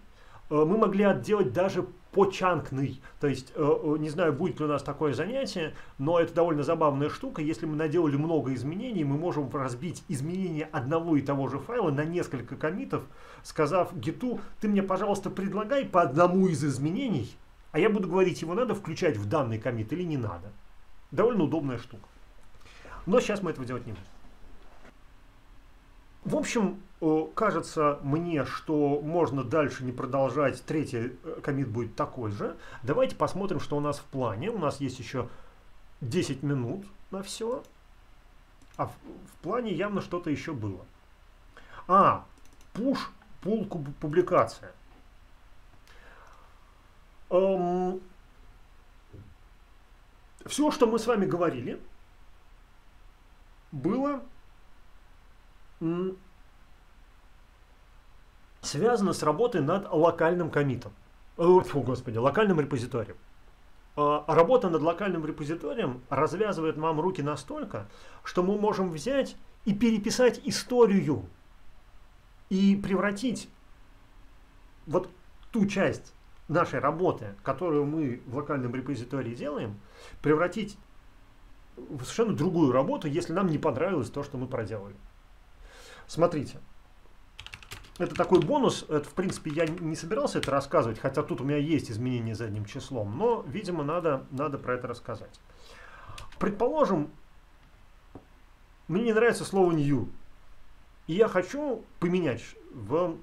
э, мы могли отделать даже почанкный. То есть, э, э, не знаю, будет ли у нас такое занятие, но это довольно забавная штука. Если мы наделали много изменений, мы можем разбить изменения одного и того же файла на несколько комитов, сказав гиту, ты мне, пожалуйста, предлагай по одному из изменений, а я буду говорить, его надо включать в данный комит или не надо. Довольно удобная штука. Но сейчас мы этого делать не будем. В общем, э, кажется мне, что можно дальше не продолжать. Третий э, комит будет такой же. Давайте посмотрим, что у нас в плане. У нас есть еще 10 минут на все. А в, в плане явно что-то еще было. А, пуш, пул, публикация. Эм, все, что мы с вами говорили, было связано с работой над локальным комитом. Э, фу, господи, локальным репозиторием. А, работа над локальным репозиторием развязывает нам руки настолько, что мы можем взять и переписать историю и превратить вот ту часть нашей работы, которую мы в локальном репозитории делаем, превратить в совершенно другую работу, если нам не понравилось то, что мы проделали. Смотрите. Это такой бонус, это в принципе я не собирался это рассказывать, хотя тут у меня есть изменения задним числом, но, видимо, надо, надо про это рассказать. Предположим, мне не нравится слово new, и я хочу поменять в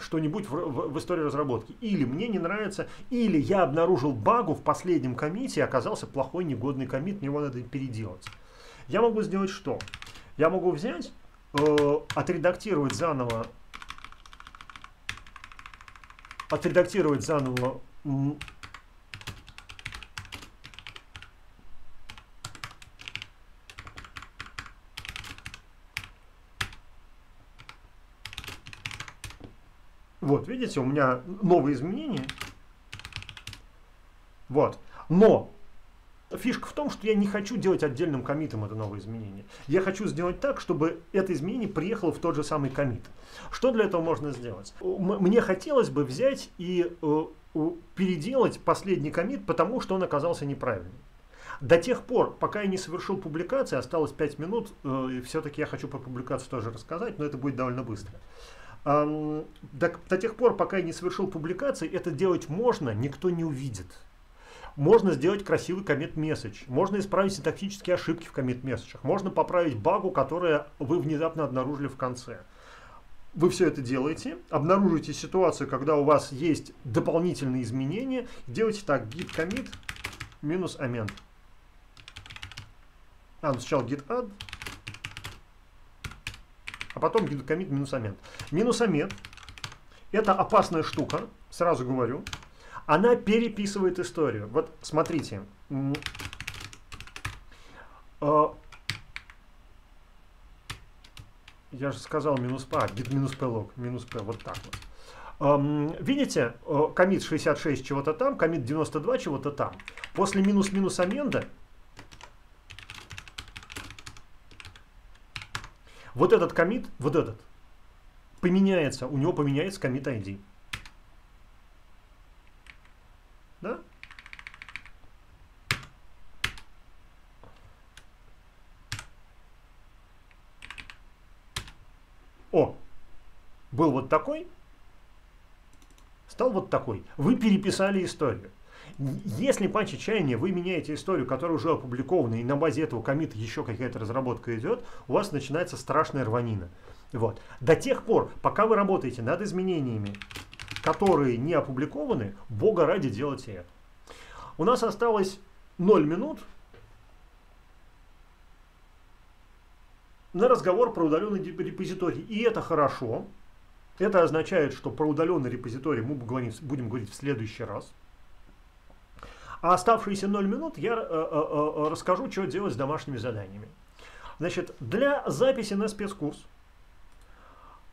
что-нибудь в, в, в истории разработки. Или мне не нравится, или я обнаружил багу в последнем комите, и оказался плохой негодный комит, мне его надо переделать. Я могу сделать что? Я могу взять, э, отредактировать заново, отредактировать заново Вот, видите, у меня новые изменения. Вот. Но Фишка в том, что я не хочу делать отдельным комитом это новое изменение. Я хочу сделать так, чтобы это изменение приехало в тот же самый комит. Что для этого можно сделать? Мне хотелось бы взять и э, переделать последний комит, потому что он оказался неправильным. До тех пор, пока я не совершил публикации, осталось 5 минут, э, и все-таки я хочу по публикации тоже рассказать, но это будет довольно быстро. До, до тех пор, пока я не совершил публикации, это делать можно, никто не увидит. Можно сделать красивый commit message. Можно исправить синтаксические ошибки в commit message. Можно поправить багу, которую вы внезапно обнаружили в конце. Вы все это делаете, обнаружите ситуацию, когда у вас есть дополнительные изменения. Делайте так, git commit минус amend. А, ну сначала git add, а потом git commit минус amend. Минус amend это опасная штука, сразу говорю она переписывает историю. Вот смотрите. А, я же сказал минус P, а, минус P log, минус P, вот так вот. Видите, комит 66 чего-то там, комит 92 чего-то там. После минус-минус аменда вот этот комит, вот этот, поменяется, у него поменяется комит ID. Да? О, был вот такой, стал вот такой. Вы переписали историю. Если по чаяния вы меняете историю, которая уже опубликована, и на базе этого комита еще какая-то разработка идет, у вас начинается страшная рванина. Вот. До тех пор, пока вы работаете над изменениями которые не опубликованы, бога ради делайте это. У нас осталось 0 минут на разговор про удаленный репозиторий. И это хорошо. Это означает, что про удаленный репозиторий мы будем говорить в следующий раз. А оставшиеся 0 минут я э, э, э, расскажу, что делать с домашними заданиями. Значит, для записи на спецкурс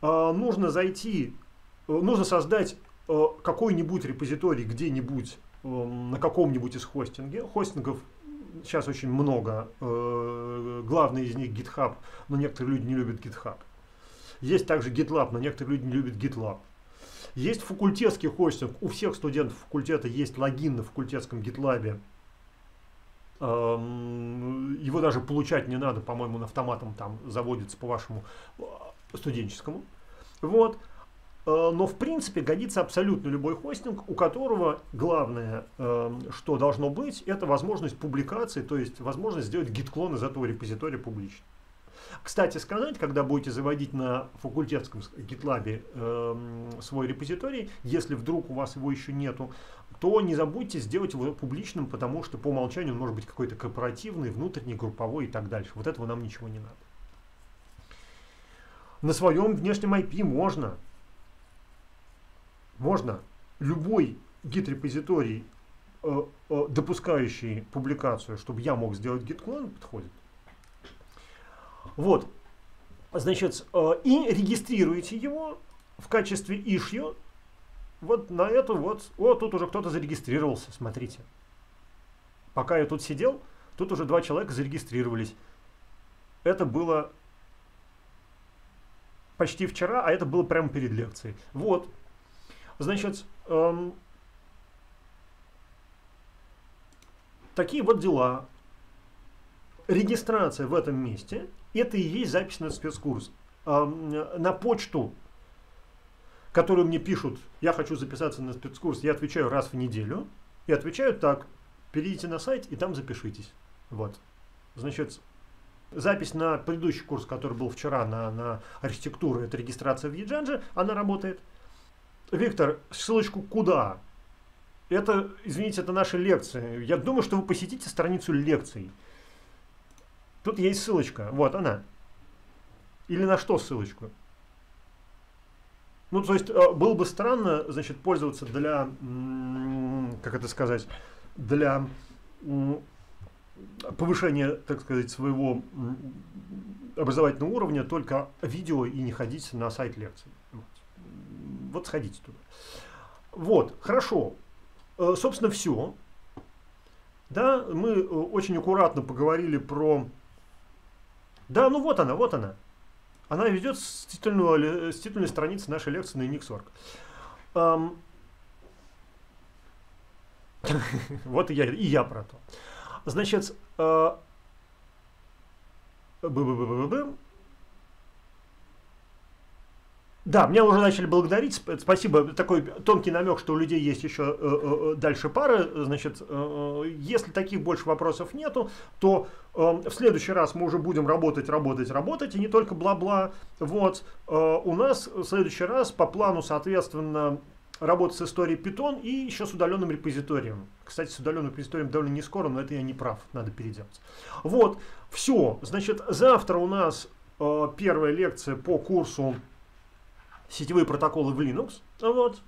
нужно зайти нужно создать какой-нибудь репозиторий где-нибудь э, на каком-нибудь из хостинге. Хостингов сейчас очень много. Главный из них GitHub, но некоторые люди не любят GitHub. Есть также GitLab, но некоторые люди не любят GitLab. Есть факультетский хостинг. У всех студентов факультета есть логин на факультетском GitLab. Эм, его даже получать не надо, по-моему, на автоматом там заводится по вашему студенческому. Вот. Э, но в принципе годится абсолютно любой хостинг, у которого главное, э, что должно быть, это возможность публикации, то есть возможность сделать гид-клон из этого репозитория публично. Кстати сказать, когда будете заводить на факультетском GitLab э, свой репозиторий, если вдруг у вас его еще нету, то не забудьте сделать его публичным, потому что по умолчанию он может быть какой-то корпоративный, внутренний, групповой и так дальше. Вот этого нам ничего не надо. На своем внешнем IP можно. Можно. Любой гид-репозиторий, э, э, допускающий публикацию, чтобы я мог сделать гид-клон, подходит. Вот. Значит, э, и регистрируете его в качестве issue вот на эту вот, вот тут уже кто-то зарегистрировался, смотрите. Пока я тут сидел, тут уже два человека зарегистрировались. Это было почти вчера, а это было прямо перед лекцией. Вот. Значит, эм, такие вот дела. Регистрация в этом месте – это и есть запись на спецкурс. На почту которые мне пишут, я хочу записаться на спецкурс, я отвечаю раз в неделю, и отвечаю так, перейдите на сайт и там запишитесь. Вот. Значит, запись на предыдущий курс, который был вчера на, на архитектуру, это регистрация в Еджанже, она работает. Виктор, ссылочку куда? Это, извините, это наша лекция. Я думаю, что вы посетите страницу лекций. Тут есть ссылочка. Вот она. Или на что ссылочку? Ну, то есть, э, было бы странно, значит, пользоваться для, как это сказать, для повышения, так сказать, своего образовательного уровня только видео и не ходить на сайт лекций. Вот, сходите туда. Вот, хорошо. Э, собственно, все. Да, мы э, очень аккуратно поговорили про... Да, ну вот она, вот она. Она ведет с, титульного, с титульной страницы нашей лекции на Unix.org. Um, вот и я, и я про то. Значит, э, да, меня уже начали благодарить. Спасибо. Такой тонкий намек, что у людей есть еще э, э, э, дальше пары. Значит, э, если таких больше вопросов нету, то э, в следующий раз мы уже будем работать, работать, работать, и не только бла-бла. Вот. Э, у нас в следующий раз по плану, соответственно, работа с историей Python и еще с удаленным репозиторием. Кстати, с удаленным репозиторием довольно не скоро, но это я не прав, надо переделать. Вот, все. Значит, завтра у нас э, первая лекция по курсу сетевые протоколы в Linux. Вот.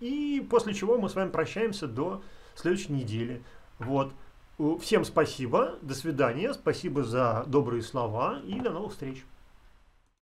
И после чего мы с вами прощаемся до следующей недели. Вот. Всем спасибо, до свидания, спасибо за добрые слова и до новых встреч.